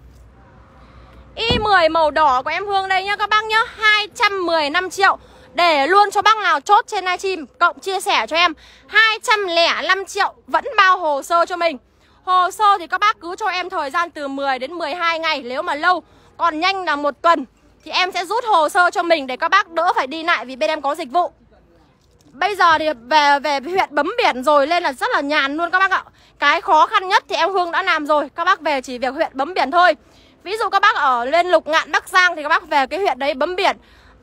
Y10 màu đỏ của em Hương đây nhá, các bác nhá. 215 triệu. Để luôn cho bác nào chốt trên livestream, Cộng chia sẻ cho em. 205 triệu Vẫn bao hồ sơ cho mình. Hồ sơ thì các bác cứ cho em thời gian từ 10 đến 12 ngày, Nếu mà lâu. Còn nhanh là một tuần, Thì em sẽ rút hồ sơ cho mình Để các bác đỡ phải đi lại Vì bên em có dịch vụ. Bây giờ thì về về huyện bấm biển rồi Nên là rất là nhàn luôn các bác ạ. Cái khó khăn nhất thì em Hương đã làm rồi. Các bác về chỉ việc huyện bấm biển thôi. Ví dụ các bác ở lên Lục Ngạn Bắc Giang Thì các bác về cái huyện đấy bấm biển.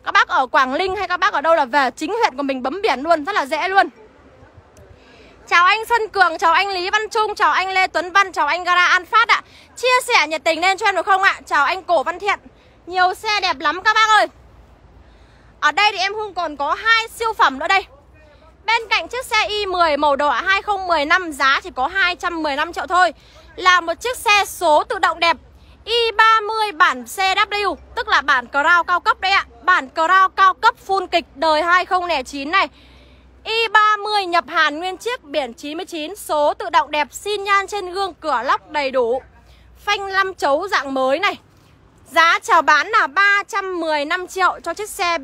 Các bác ở Quảng Ninh hay các bác ở đâu là về chính huyện của mình bấm biển luôn Rất là dễ luôn. Chào anh Xuân Cường, chào anh Lý Văn Trung, chào anh Lê Tuấn Văn, chào anh Gara An Phát ạ. Chia sẻ nhiệt tình lên cho em được không ạ? Chào anh Cổ Văn Thiện. Nhiều xe đẹp lắm các bác ơi. Ở đây thì em Hương còn có hai siêu phẩm nữa đây. Bên cạnh chiếc xe Y10 màu đỏ 2015 giá chỉ có 215 triệu thôi. Là một chiếc xe số tự động đẹp i30 bản CW Tức là bản Crown cao cấp đấy ạ. Bản Crown cao cấp full kịch đời 2009 này. I30 nhập Hàn nguyên chiếc, biển 99 Số tự động đẹp, xin nhan trên gương, cửa lóc đầy đủ. Phanh 5 chấu dạng mới này. Giá chào bán là 315 triệu cho chiếc xe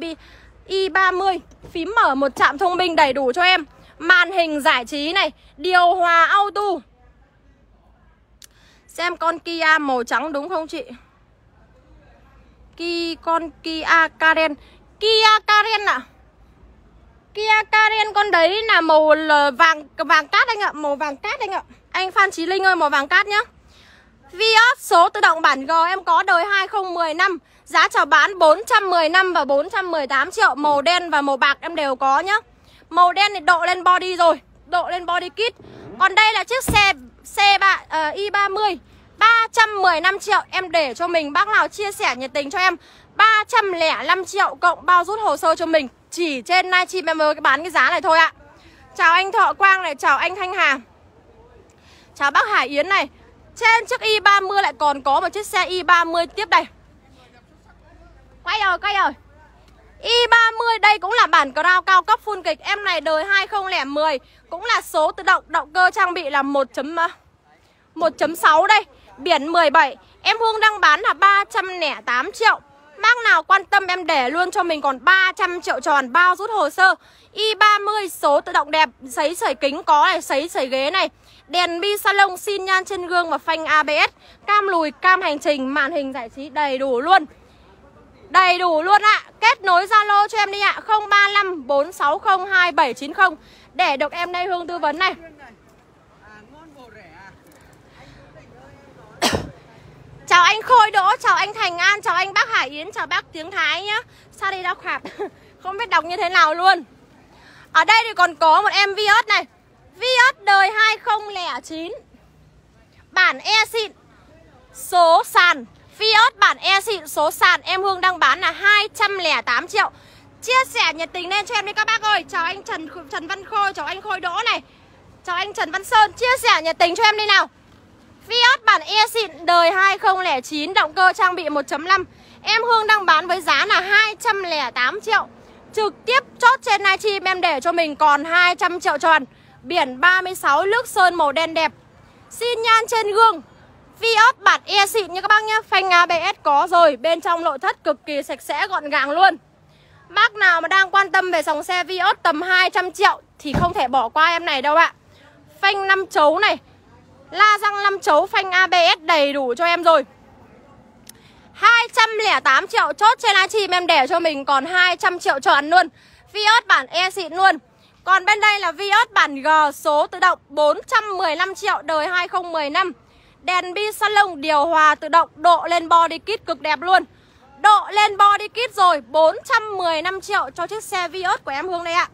i30 Phím mở một trạm thông minh đầy đủ cho em. Màn hình giải trí này, Điều hòa auto. Xem con Kia màu trắng đúng không chị? Ki, Con Kia Karen. Kia Karen ạ. À? Kia Karen con đấy là màu vàng vàng cát anh ạ Màu vàng cát anh ạ. Anh Phan Chí Linh ơi màu vàng cát nhá. Vios số tự động bản G em có đời 2015 Giá chào bán 415 và 418 triệu. Màu đen và màu bạc em đều có nhá. Màu đen thì độ lên body rồi Độ lên body kit. Còn đây là chiếc xe C3 uh, i30 315 triệu. Em để cho mình bác nào chia sẻ nhiệt tình cho em. 305 triệu cộng bao rút hồ sơ cho mình. Chỉ trên livestream em mới bán cái giá này thôi ạ. Chào anh Thọ Quang này, chào anh Thanh Hà. Chào bác Hải Yến này. Trên chiếc i30 lại còn có một chiếc xe i30 tiếp đây. Quay rồi, quay rồi i30 đây cũng là bản Crown cao cấp full kịch. Em này đời 2010 Cũng là số tự động, động cơ trang bị là 1.6 à, đây Biển 17 Em Hương đang bán là 308 triệu. Bác nào quan tâm em để luôn cho mình còn 300 triệu tròn bao rút hồ sơ. I30 số tự động đẹp Sấy sởi kính có này, sấy sởi ghế này. Đèn bi salon xin nhan trên gương và phanh ABS Cam lùi, cam hành trình, màn hình giải trí đầy đủ luôn. Đầy đủ luôn ạ. À. Kết nối Zalo cho em đi ạ. à. 035 460 2790 Để được em đây Hương tư vấn này. <coughs> Chào anh Khôi Đỗ, chào anh Thành An, chào anh bác Hải Yến, chào bác Tiếng Thái nhá. Sao đây đau khạp? <coughs> Không biết đọc như thế nào luôn. Ở đây thì còn có một em Vios này. Vios đời 2009 Bản e xịn Số sàn. Vios bản e xịn số sàn em Hương đang bán là 208 triệu. Chia sẻ nhiệt tình lên cho em đi các bác ơi. Chào anh Trần Trần Văn Khôi, chào anh Khôi Đỗ này. Chào anh Trần Văn Sơn. Chia sẻ nhiệt tình cho em đi nào. Fiat bản e xịn đời 2009 Động cơ trang bị 1.5 Em Hương đang bán với giá là 208 triệu. Trực tiếp chốt trên livestream em để cho mình còn 200 triệu tròn. Biển 36 nước sơn màu đen đẹp. Xin nhan trên gương. Vios bản e xịn nha các bác nhé Phanh ABS có rồi. Bên trong nội thất cực kỳ sạch sẽ, gọn gàng luôn. Bác nào mà đang quan tâm về dòng xe Vios tầm 200 triệu Thì không thể bỏ qua em này đâu ạ. Phanh 5 chấu này. La răng 5 chấu, phanh ABS đầy đủ cho em rồi. 208 triệu, chốt trên livestream em để cho mình còn 200 triệu trọn luôn. Vios bản E xịn luôn. Còn bên đây là Vios bản G số tự động 415 triệu đời 2015 Đèn bi salon điều hòa tự động độ lên body kit cực đẹp luôn. Độ lên body kit rồi 415 triệu cho chiếc xe Vios của em Hương đây ạ.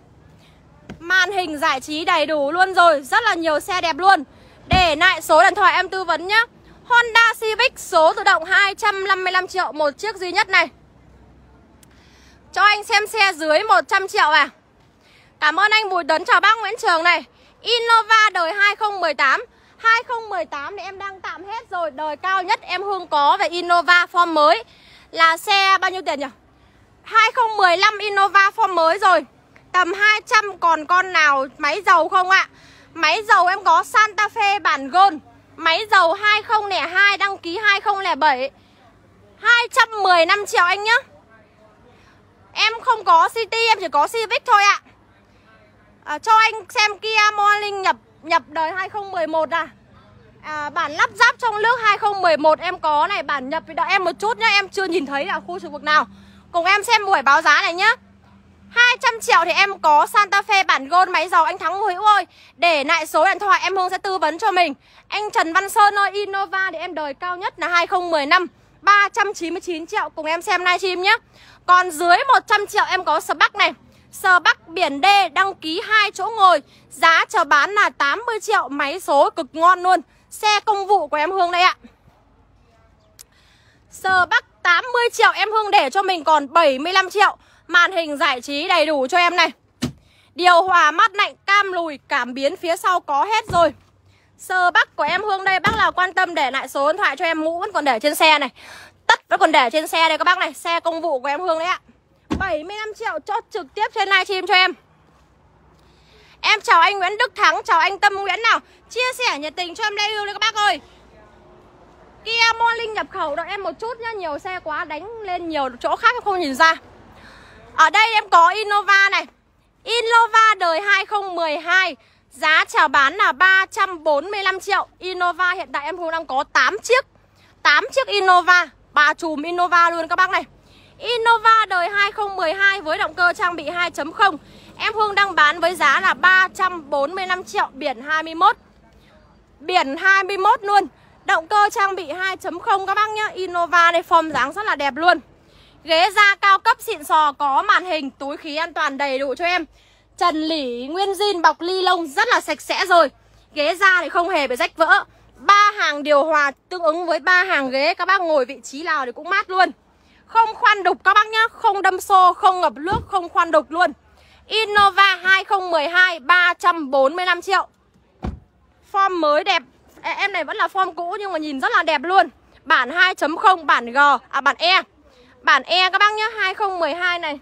Màn hình giải trí đầy đủ luôn rồi, Rất là nhiều xe đẹp luôn. Để lại số điện thoại em tư vấn nhé Honda Civic số tự động 255 triệu Một chiếc duy nhất này. Cho anh xem xe dưới 100 triệu à. Cảm ơn anh Bùi Tấn chào bác Nguyễn Trường này. Innova đời 2018 2018 thì em đang tạm hết rồi. Đời cao nhất em Hương có về Innova form mới. Là xe bao nhiêu tiền nhỉ? 2015 Innova form mới rồi. Tầm 200 còn con nào máy dầu không ạ? À? Máy dầu em có Santa Fe bản Gold. Máy dầu 2002 đăng ký 2007 215 triệu anh nhá. Em không có City em chỉ có Civic thôi ạ. À, Cho anh xem Kia Morning nhập nhập đời 2011 à. à Bản lắp ráp trong nước 2011 em có này, Bản nhập thì đợi em một chút nhá, Em chưa nhìn thấy ở khu vực nào. Cùng em xem buổi báo giá này nhá. 200 triệu thì em có Santa Fe, bản Gold, máy dầu anh Thắng Hữu ơi. Để lại số điện thoại em Hương sẽ tư vấn cho mình. Anh Trần Văn Sơn ơi, Innova thì em đời cao nhất là 2015 399 triệu, cùng em xem livestream nhé Còn dưới 100 triệu em có Spark này. Spark biển D đăng ký hai chỗ ngồi. Giá chờ bán là 80 triệu, Máy số cực ngon luôn. Xe công vụ của em Hương đây ạ. Spark 80 triệu, em Hương để cho mình còn 75 triệu. Màn hình giải trí đầy đủ cho em này. Điều hòa mát lạnh, cam lùi, Cảm biến phía sau có hết rồi. Sơ bắc của em Hương đây, Bác nào quan tâm để lại số điện thoại cho em Mũ vẫn còn để trên xe này. Tất vẫn còn để trên xe đây các bác này. Xe công vụ của em Hương đấy ạ. 75 triệu chốt trực tiếp trên livestream cho em. Em chào anh Nguyễn Đức Thắng, Chào anh Tâm Nguyễn nào. Chia sẻ nhiệt tình cho em đây, Hương đấy các bác ơi. Kia Morning nhập khẩu đợi em một chút nhá, Nhiều xe quá, đánh lên nhiều chỗ khác không nhìn ra. Ở đây em có Innova này. Innova đời 2012 Giá chào bán là 345 triệu. Innova hiện tại em cũng đang có 8 chiếc 8 chiếc Innova. Bà chùm Innova luôn các bác này. Innova đời 2012 với động cơ trang bị 2.0 Em Hương đang bán với giá là 345 triệu biển 21 Biển 21 luôn. Động cơ trang bị 2.0 các bác nhá. Innova này form dáng rất là đẹp luôn. Ghế da cao cấp xịn sò Có màn hình, túi khí an toàn đầy đủ cho em. Trần lỉ nguyên zin bọc ly lông rất là sạch sẽ rồi. Ghế da thì không hề bị rách vỡ. Ba hàng điều hòa tương ứng với ba hàng ghế. Các bác ngồi vị trí nào thì cũng mát luôn. Không khoan đục các bác nhá Không đâm xô, không ngập nước, không khoan đục luôn. Innova 2012 345 triệu. Form mới đẹp. Em này vẫn là form cũ nhưng mà nhìn rất là đẹp luôn. Bản 2.0 bản G À bản E. Bản E các bác nhé 2012 này.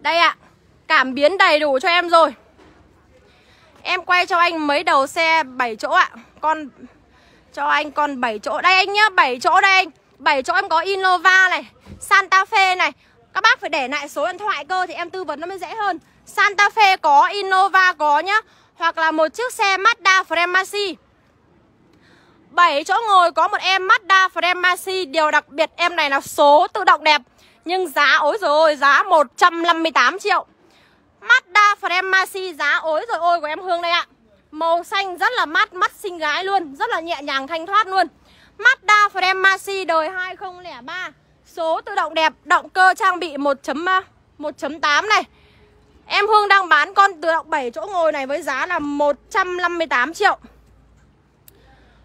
Đây ạ à, Cảm biến đầy đủ cho em rồi. Em quay cho anh mấy đầu xe 7 chỗ ạ. À. Con Cho anh con 7 chỗ. Đây anh nhá 7 chỗ đây anh. 7 chỗ em có Innova này Santa Fe này. Các bác phải để lại số điện thoại cơ Thì em tư vấn nó mới dễ hơn. Santa Fe có Innova có nhá. Hoặc là một chiếc xe Mazda Fremacy 7 chỗ ngồi có một em Mazda Fremacy Điều đặc biệt em này là số tự động đẹp Nhưng giá ối rồi ôi Giá 158 triệu. Mazda Fremacy giá ối rồi ôi của em Hương đây ạ. Màu xanh rất là mát, mắt xinh gái luôn Rất là nhẹ nhàng thanh thoát luôn. Mazda Fremacy đời 2003 Số tự động đẹp, động cơ trang bị 1.1.8 à, này. Em Hương đang bán con tự động 7 chỗ ngồi này với giá là 158 triệu.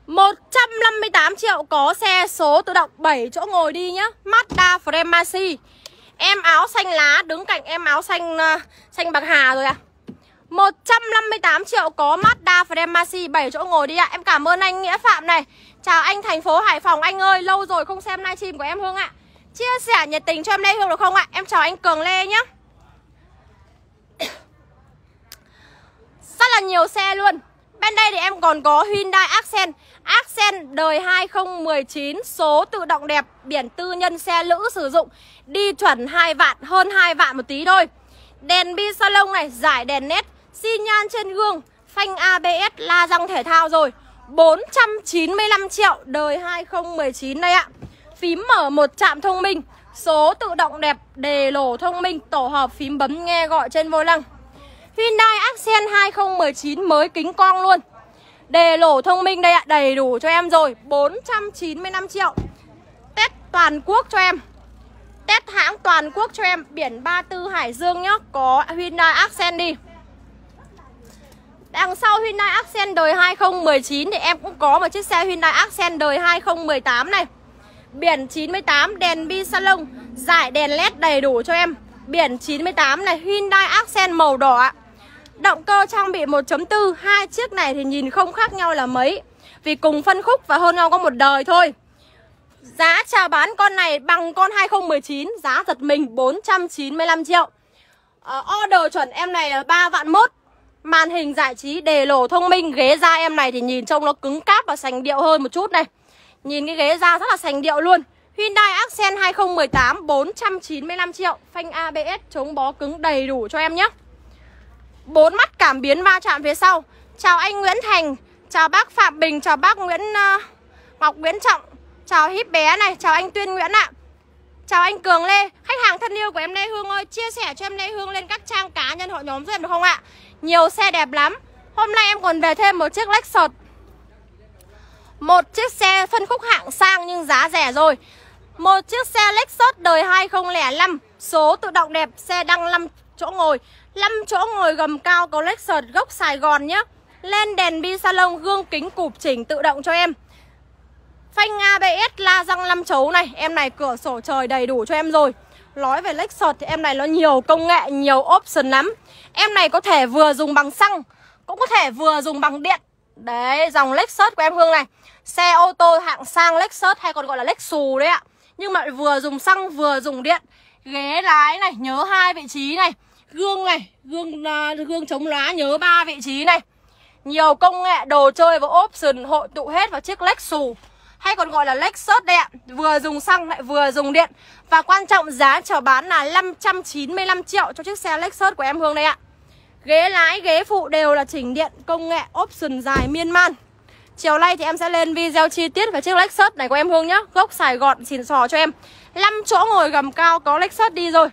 158 triệu có xe số tự động 7 chỗ ngồi đi nhá. Mazda Fremacy Em áo xanh lá đứng cạnh em áo xanh uh, xanh bạc hà rồi à 158 triệu có Mazda Fremacy 7 chỗ ngồi đi ạ. À. Em cảm ơn anh Nghĩa Phạm này. Chào anh thành phố Hải Phòng, Anh ơi, lâu rồi không xem livestream của em Hương ạ. À. Chia sẻ nhiệt tình cho em Lê Hương, được không ạ? À? Em chào anh Cường Lê nhá. <coughs> Rất là nhiều xe luôn. Bên đây thì em còn có Hyundai Accent. Accent đời 2019 Số tự động đẹp, Biển tư nhân xe lữ sử dụng, Đi chuẩn 2 vạn, Hơn 2 vạn một tí thôi. Đèn bi salon này, Giải đèn nét, Xi nhan trên gương, Phanh ABS La răng thể thao rồi. 495 triệu Đời 2019 đây ạ. Phím mở một chạm thông minh, Số tự động đẹp, Đề lổ thông minh, Tổ hợp phím bấm nghe gọi trên vô lăng. Hyundai Accent 2019 mới kính cong luôn. Đề lổ thông minh đây ạ, Đầy đủ cho em rồi 495 triệu. Test toàn quốc cho em. Test hãng toàn quốc cho em, Biển 34 Hải Dương nhá, Có Hyundai Accent đi. Đằng sau Hyundai Accent đời 2019 Thì em cũng có một chiếc xe Hyundai Accent đời 2018 này. Biển 98 đèn bi salon Giải đèn led đầy đủ cho em. Biển 98 này Hyundai Accent màu đỏ ạ. Động cơ trang bị 1.4 Hai chiếc này thì nhìn không khác nhau là mấy. Vì cùng phân khúc và hơn nhau có một đời thôi. Giá chào bán con này bằng con 2019 Giá giật mình 495 triệu. Uh, Order chuẩn em này là 3 vạn mốt. Màn hình giải trí đề lổ thông minh Ghế da em này thì nhìn trông nó cứng cáp và sành điệu hơn một chút này. Nhìn cái ghế da rất là sành điệu luôn. Hyundai Accent 2018 495 triệu. Phanh ABS chống bó cứng đầy đủ cho em nhé. Bốn mắt cảm biến va chạm phía sau. Chào anh Nguyễn Thành Chào bác Phạm Bình Chào bác Nguyễn uh, Ngọc Nguyễn Trọng Chào híp bé này Chào anh Tuyên Nguyễn ạ. Chào anh Cường Lê. Khách hàng thân yêu của em Lê Hương ơi, Chia sẻ cho em Lê Hương lên các trang cá nhân hội nhóm giúp em được không ạ? Nhiều xe đẹp lắm. Hôm nay em còn về thêm một chiếc Lexus. Một chiếc xe phân khúc hạng sang nhưng giá rẻ rồi. Một chiếc xe Lexus đời 2005 Số tự động đẹp, Xe đăng 5 chỗ ngồi. 5 chỗ ngồi gầm cao có Lexus gốc Sài Gòn nhé. Lên đèn bi salon gương kính cụp chỉnh tự động cho em. Phanh ABS la răng 5 chấu này. Em này cửa sổ trời đầy đủ cho em rồi. Nói về Lexus thì em này nó nhiều công nghệ, nhiều option lắm. Em này có thể vừa dùng bằng xăng Cũng có thể vừa dùng bằng điện. Đấy, dòng Lexus của em Hương này. Xe ô tô hạng sang Lexus hay còn gọi là Lexus đấy ạ. Nhưng mà vừa dùng xăng vừa dùng điện. Ghế lái này, nhớ hai vị trí này. Gương này, gương uh, gương chống lóa nhớ ba vị trí này. Nhiều công nghệ đồ chơi và option hội tụ hết vào chiếc Lexus hay còn gọi là Lexus đây ạ. Vừa dùng xăng lại vừa dùng điện. Và quan trọng giá chào bán là 595 triệu cho chiếc xe Lexus của em Hương đây ạ. Ghế lái, ghế phụ đều là chỉnh điện công nghệ option dài miên man. Chiều nay thì em sẽ lên video chi tiết về chiếc Lexus này của em Hương nhá. Gốc Sài Gòn xìn sò cho em. 5 chỗ ngồi gầm cao có Lexus đi rồi.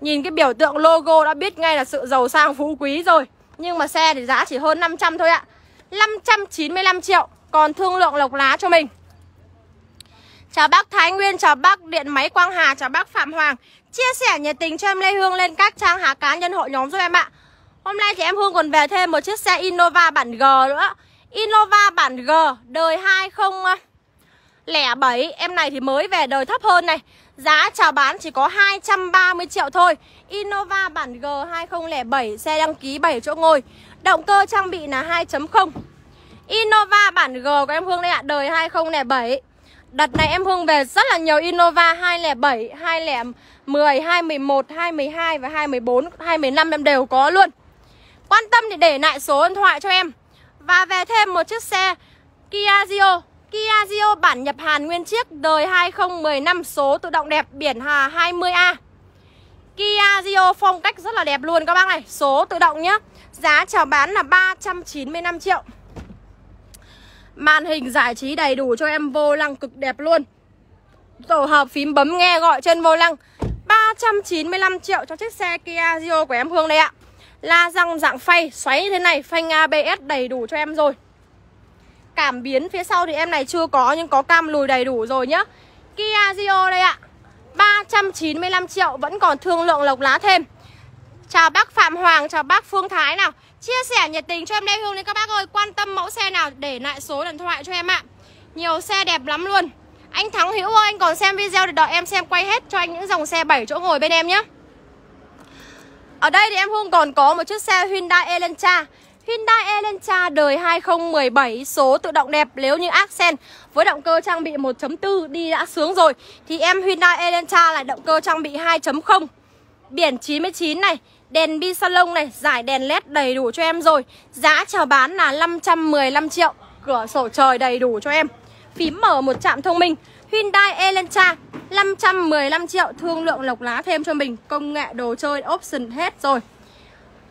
Nhìn cái biểu tượng logo đã biết ngay là sự giàu sang phú quý rồi. Nhưng mà xe thì giá chỉ hơn 500 thôi ạ. 595 triệu Còn thương lượng lộc lá cho mình. Chào bác Thái Nguyên, chào bác Điện Máy Quang Hà, chào bác Phạm Hoàng. Chia sẻ nhiệt tình cho em Lê Hương lên các trang hạ cá nhân hội nhóm giúp em ạ. Hôm nay thì em Hương còn về thêm một chiếc xe Innova bản G nữa. Innova bản G đời 2007 à, Em này thì mới về đời thấp hơn này. Giá chào bán chỉ có 230 triệu thôi. Innova bản G 2007 Xe đăng ký 7 chỗ ngồi. Động cơ trang bị là 2.0 Innova bản G của em Hương đây ạ Đời 2007 Đợt này em Hương về rất là nhiều Innova 207, 210, 211, 212 và 214, 215 em đều có luôn. Quan tâm thì để lại số điện thoại cho em. Và về thêm một chiếc xe Kia Rio Kia Rio bản nhập Hàn nguyên chiếc đời 2015 số tự động đẹp biển Hà 20A Kia Rio phong cách rất là đẹp luôn các bác này. Số tự động nhá Giá chào bán là 395 triệu. Màn hình giải trí đầy đủ cho em vô lăng cực đẹp luôn. Tổ hợp phím bấm nghe gọi trên vô lăng. 395 triệu cho chiếc xe Kia Rio của em Hương đây ạ. La răng dạng phay xoáy như thế này Phanh ABS đầy đủ cho em rồi. Cảm biến phía sau thì em này chưa có Nhưng có cam lùi đầy đủ rồi nhá. Kia Rio đây ạ. 395 triệu vẫn còn thương lượng lộc lá thêm. Chào bác Phạm Hoàng, chào bác Phương Thái nào. Chia sẻ nhiệt tình cho em Lê Hương đi các bác ơi, Quan tâm mẫu xe nào để lại số điện thoại cho em ạ. Nhiều xe đẹp lắm luôn. Anh Thắng Hữu ơi, anh còn xem video để đợi em xem quay hết cho anh những dòng xe 7 chỗ ngồi bên em nhé. Ở đây thì em Hương còn có một chiếc xe Hyundai Elantra. Hyundai Elantra đời 2017 số tự động đẹp nếu như Accent với động cơ trang bị 1.4 đi đã sướng rồi. Thì em Hyundai Elantra lại động cơ trang bị 2.0 biển 99 này Đèn bi salon này, giải đèn led đầy đủ cho em rồi. Giá chào bán là 515 triệu. Cửa sổ trời đầy đủ cho em. Phím mở một chạm thông minh. Hyundai Elantra 515 triệu. Thương lượng lọc lá thêm cho mình. Công nghệ đồ chơi option hết rồi.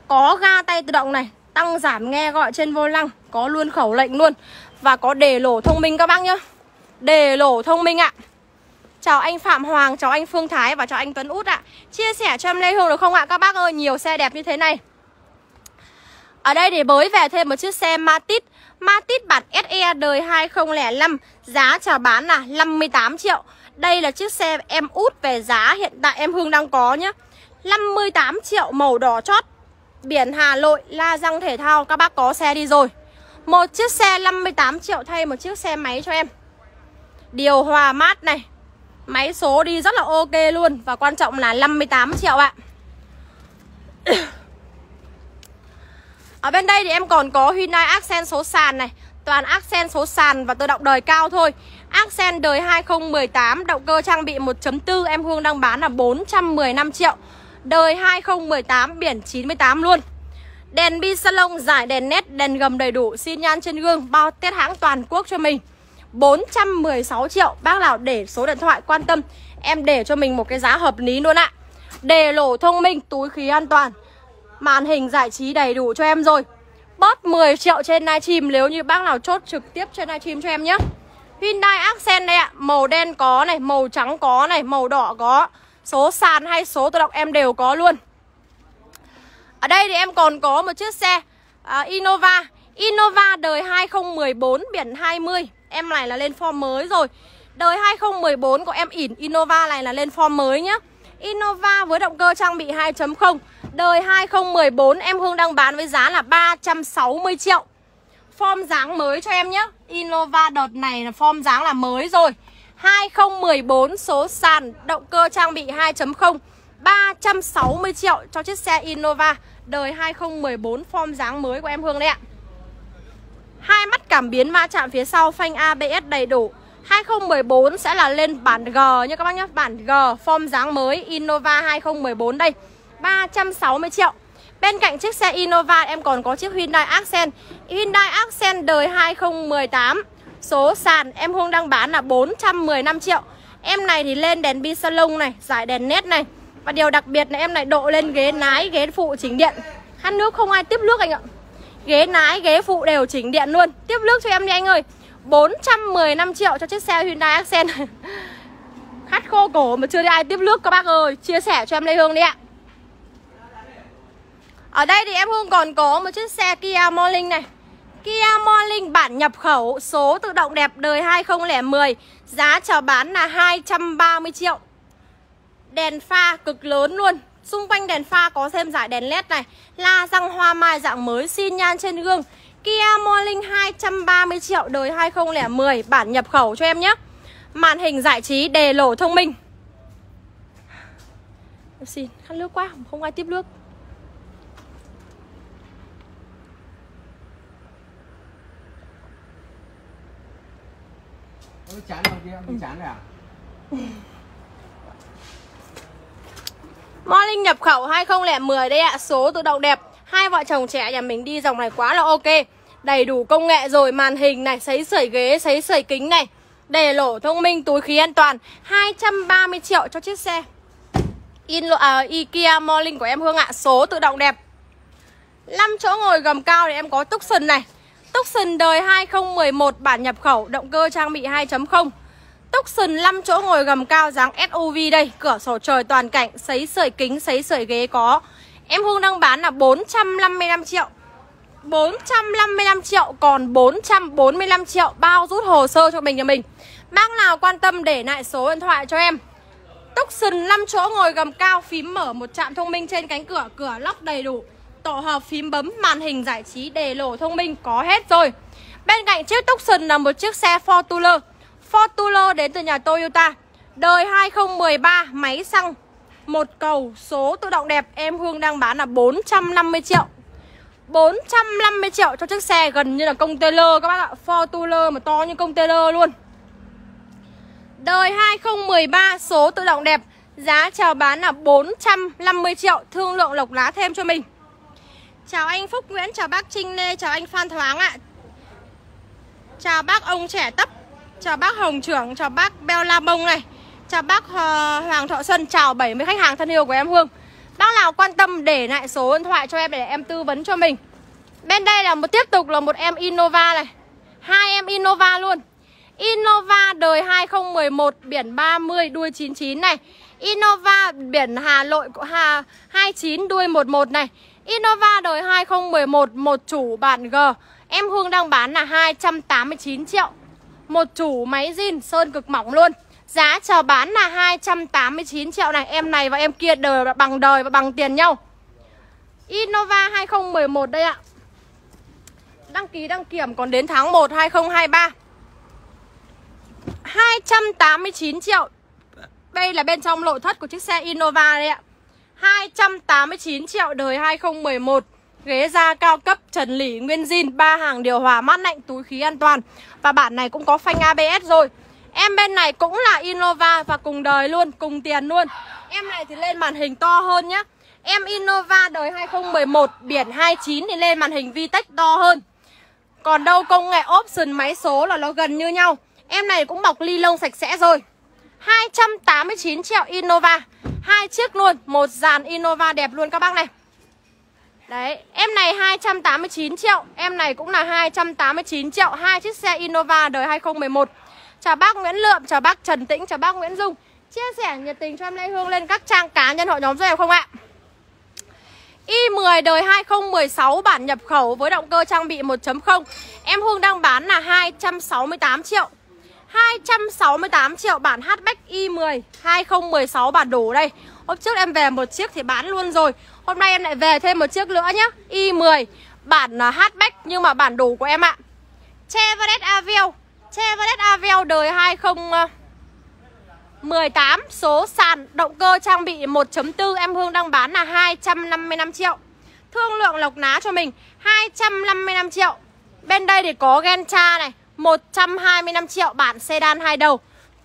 Có ga tay tự động này Tăng giảm nghe gọi trên vô lăng Có luôn khẩu lệnh luôn. Và có đề lổ thông minh các bác nhá. Đề lổ thông minh ạ. Chào anh Phạm Hoàng, chào anh Phương Thái và chào anh Tuấn Út ạ. Chia sẻ cho em Lê Hương được không ạ? Các bác ơi Nhiều xe đẹp như thế này. Ở đây để bới về thêm một chiếc xe Matic Matic bản SE đời 2005 Giá chào bán là 58 triệu. Đây là chiếc xe em út về giá hiện tại em Hương đang có nhá. 58 triệu màu đỏ chót. Biển Hà Nội, la răng thể thao. Các bác có xe đi rồi. Một chiếc xe 58 triệu thay một chiếc xe máy cho em. Điều hòa mát này. Máy số đi rất là ok luôn. Và quan trọng là 58 triệu ạ. <coughs> Ở bên đây thì em còn có Hyundai Accent số sàn này. Toàn Accent số sàn và tự động đời cao thôi. Accent đời 2018 Động cơ trang bị 1.4 Em Hương đang bán là 415 triệu. Đời 2018 biển 98 luôn. Đèn bi salon giải đèn nét, Đèn gầm đầy đủ Xin nhan trên gương, Bao tiết hãng toàn quốc cho mình. 416 triệu. Bác nào để số điện thoại quan tâm. Em để cho mình một cái giá hợp lý luôn ạ. Đề lỗ thông minh, túi khí an toàn. Màn hình giải trí đầy đủ cho em rồi. Bớt 10 triệu trên livestream Nếu như bác nào chốt trực tiếp trên livestream cho em nhé. Hyundai Accent đây ạ. Màu đen có này, màu trắng có này, màu đỏ có. Số sàn hay số tự động em đều có luôn. Ở đây thì em còn có một chiếc xe uh, Innova. Innova đời 2014 biển 20 Em này là lên form mới rồi. Đời 2014 của em ỉn Innova này là lên form mới nhá. Innova với động cơ trang bị 2.0 Đời 2014 em Hương đang bán với giá là 360 triệu. Form dáng mới cho em nhé Innova đợt này là form dáng là mới rồi. 2014 số sàn động cơ trang bị 2.0 360 triệu cho chiếc xe Innova. Đời 2014 form dáng mới của em Hương đấy ạ. Hai mắt cảm biến va chạm phía sau phanh ABS đầy đủ. 2014 sẽ là lên bản G nha các bác nhé Bản G, form dáng mới, Innova 2014 đây. 360 triệu. Bên cạnh chiếc xe Innova, em còn có chiếc Hyundai Accent. Hyundai Accent đời 2018 Số sàn em Hương đang bán là 415 triệu. Em này thì lên đèn bi salon này, Giải đèn nét này. Và điều đặc biệt là em này độ lên ghế lái Ghế phụ chỉnh điện. Khăn nước không ai tiếp nước anh ạ. Ghế nái ghế phụ đều chỉnh điện luôn. Tiếp nước cho em đi anh ơi. 415 triệu cho chiếc xe Hyundai Accent. <laughs> Khát khô cổ mà chưa đi ai tiếp nước, các bác ơi. Chia sẻ cho em Lê Hương đi ạ. Ở đây thì em Hương còn có một chiếc xe Kia Morning này. Kia Morning bản nhập khẩu, Số tự động đẹp đời 2010 Giá chào bán là 230 triệu. Đèn pha cực lớn luôn. Xung quanh đèn pha có thêm giải đèn led này. La răng hoa mai dạng mới xin nhan trên gương. Kia Morning 230 triệu đời 2010 Bản nhập khẩu cho em nhé. Màn hình giải trí đề lỗ thông minh. Em xin, khăn nước quá, không ai tiếp nước. Chán rồi kia, bị chán rồi à? <laughs> Morning nhập khẩu 2010 đây ạ. Số tự động đẹp. Hai vợ chồng trẻ nhà mình đi dòng này quá là ok. Đầy đủ công nghệ rồi Màn hình này, sấy sưởi ghế, sấy sưởi kính này. Đề lỗ thông minh, túi khí an toàn. 230 triệu cho chiếc xe. In uh, IKEA Morning của em Hương ạ. Số tự động đẹp. 5 chỗ ngồi gầm cao thì em có Tucson này. Tucson đời 2011 bản nhập khẩu Động cơ trang bị 2.0 Tucson 5 chỗ ngồi gầm cao dáng SUV đây. Cửa sổ trời toàn cảnh Sấy sợi kính, sấy sợi ghế có. Em Hương đang bán là 455 triệu. 455 triệu Còn 445 triệu. Bao rút hồ sơ cho mình nhà mình. Bác nào quan tâm để lại số điện thoại cho em. Tucson 5 chỗ ngồi gầm cao Phím mở một trạm thông minh trên cánh cửa. Cửa lóc đầy đủ. Tổ hợp phím bấm màn hình giải trí đề lộ thông minh có hết rồi. Bên cạnh chiếc Tucson là một chiếc xe Fortuner. Fortuner đến từ nhà Toyota. Đời 2013 máy xăng. Một cầu số tự động đẹp Em Hương đang bán là 450 triệu. 450 triệu cho chiếc xe gần như là container các bác ạ. Fortuner mà to như container luôn. Đời 2013 số tự động đẹp Giá chào bán là 450 triệu Thương lượng lộc lá thêm cho mình. Chào anh Phúc Nguyễn, chào bác Trinh Lê, chào anh Phan Thoáng ạ. Chào bác ông trẻ tấp. Chào bác Hồng Trưởng, chào bác Beo La Bông này. Chào bác ờ, Hoàng Thọ Xuân, chào 70 khách hàng thân yêu của em Hương. Bác nào quan tâm để lại số điện thoại cho em để em tư vấn cho mình? Bên đây là một tiếp tục là một em Innova này. Hai em Innova luôn. Innova đời 2011 biển 30 đuôi 99 này. Innova biển Hà Nội Hà 29 đuôi 11 này. Innova đời 2011 một chủ bản G. Em Hương đang bán là 289 triệu. Một chủ máy zin sơn cực mỏng luôn. Giá chào bán là 289 triệu này. Em này và em kia đời bằng đời và bằng tiền nhau. Innova 2011 đây ạ. Đăng ký đăng kiểm còn đến tháng 1 2023 289 triệu. Đây là bên trong nội thất của chiếc xe Innova đây ạ. 289 triệu đời 2011 Ghế da cao cấp trần lỉ nguyên zin ba hàng điều hòa mát lạnh túi khí an toàn. Và bản này cũng có phanh ABS rồi. Em bên này cũng là Innova và cùng đời luôn, cùng tiền luôn. Em này thì lên màn hình to hơn nhá. Em Innova đời 2011 biển 29 thì lên màn hình VTEC to hơn. Còn đâu công nghệ option máy số là nó gần như nhau. Em này cũng bọc ly lông sạch sẽ rồi. 289 triệu Innova. Hai chiếc luôn Một dàn Innova đẹp luôn các bác này. Đấy, em này 289 triệu Em này cũng là 289 triệu hai chiếc xe Innova đời 2011 Chào bác Nguyễn Lượm, chào bác Trần Tĩnh, chào bác Nguyễn Dung. Chia sẻ nhiệt tình cho em Lê Hương lên các trang cá nhân hội nhóm doanh không ạ? Y10 đời 2016 bản nhập khẩu với động cơ trang bị 1.0 Em Hương đang bán là 268 triệu. 268 triệu bản hatchback i10 2016 bản đủ đây. Hôm trước em về một chiếc thì bán luôn rồi. Hôm nay em lại về thêm một chiếc nữa nhé i10 bản à, hatchback nhưng mà bản đủ của em ạ. Chevrolet Aveo. Chevrolet Aveo đời 2018 à, Số sàn động cơ trang bị 1.4 Em Hương đang bán là 255 triệu. Thương lượng lọc ná cho mình 255 triệu. Bên đây thì có Gentra này 125 triệu. Bản sedan hai đầu.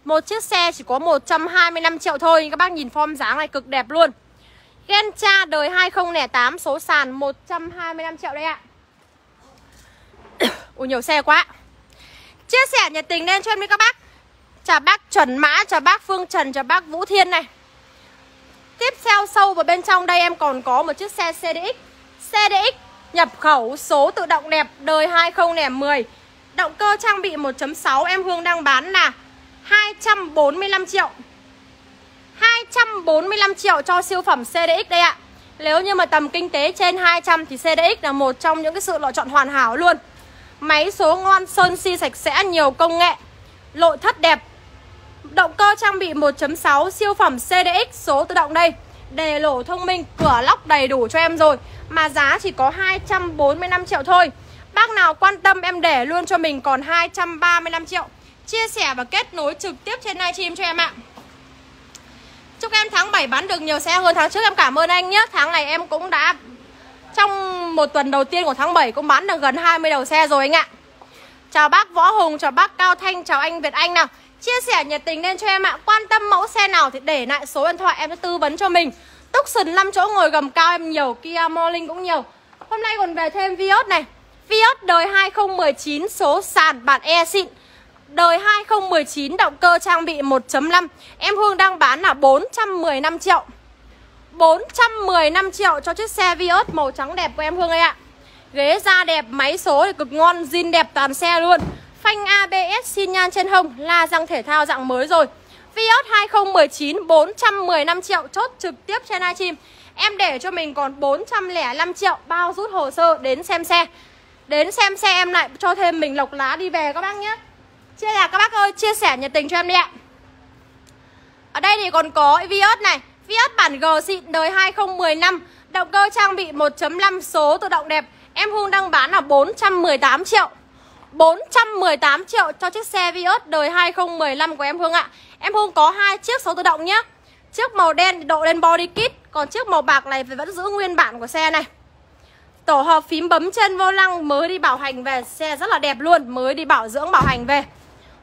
Một chiếc xe chỉ có 125 triệu thôi. Các bác nhìn form dáng này cực đẹp luôn. Gentra đời 2008 số sàn 125 triệu đây ạ. <coughs> Ui nhiều xe quá. Chia sẻ nhiệt tình lên cho em đi các bác. Chào bác Trần Mã, chào bác Phương Trần, chào bác Vũ Thiên này. Tiếp theo sâu vào bên trong đây em còn có một chiếc xe CDX CDX nhập khẩu số tự động đẹp đời 2010 Động cơ trang bị 1.6 em Hương đang bán là 245 triệu. 245 triệu cho siêu phẩm CDX đây ạ. Nếu như mà tầm kinh tế trên 200 thì CDX là một trong những cái sự lựa chọn hoàn hảo luôn. Máy số ngon, sơn si sạch sẽ, nhiều công nghệ Nội thất đẹp. Động cơ trang bị 1.6 siêu phẩm CDX số tự động đây. Đề lỗ thông minh, cửa lóc đầy đủ cho em rồi. Mà giá chỉ có 245 triệu thôi. Bác nào quan tâm em để luôn cho mình còn 235 triệu. Chia sẻ và kết nối trực tiếp trên livestream cho em ạ. Chúc em tháng 7 bán được nhiều xe hơn. Tháng trước Em cảm ơn anh nhé Tháng này em cũng đã Trong một tuần đầu tiên của tháng 7 Cũng bán được gần 20 đầu xe rồi anh ạ. Chào bác Võ Hùng, chào bác Cao Thanh Chào anh Việt Anh nào. Chia sẻ nhiệt tình lên cho em ạ. Quan tâm mẫu xe nào thì để lại số điện thoại Em sẽ tư vấn cho mình. Tucson 5 chỗ ngồi gầm cao em nhiều Kia Morning cũng nhiều. Hôm nay còn về thêm Vios này. Vios đời 2019 số sàn bản E xịn. Đời 2019 động cơ trang bị 1.5 Em Hương đang bán là 415 triệu. 415 triệu cho chiếc xe Vios màu trắng đẹp của em Hương ấy ạ. Ghế da đẹp, máy số thì cực ngon, zin đẹp toàn xe luôn. Phanh ABS xin nhan trên hông, la răng thể thao dạng mới rồi. Vios 2019 415 triệu chốt trực tiếp trên livestream. Em để cho mình còn 405 triệu bao rút hồ sơ đến xem xe. Đến xem xe em lại cho thêm mình lọc lá đi về các bác nhé. Chia là các bác ơi, chia sẻ nhiệt tình cho em đi ạ. Ở đây thì còn có Vios này. Vios bản G xịn đời 2015 Động cơ trang bị 1.5 số tự động đẹp. Em Hương đang bán là 418 triệu. 418 triệu cho chiếc xe Vios đời 2015 của em Hương ạ. Em Hương có hai chiếc số tự động nhé Chiếc màu đen độ lên body kit Còn chiếc màu bạc này vẫn giữ nguyên bản của xe này. Tổ hợp phím bấm trên vô lăng mới đi bảo hành về Xe rất là đẹp luôn Mới đi bảo dưỡng bảo hành về.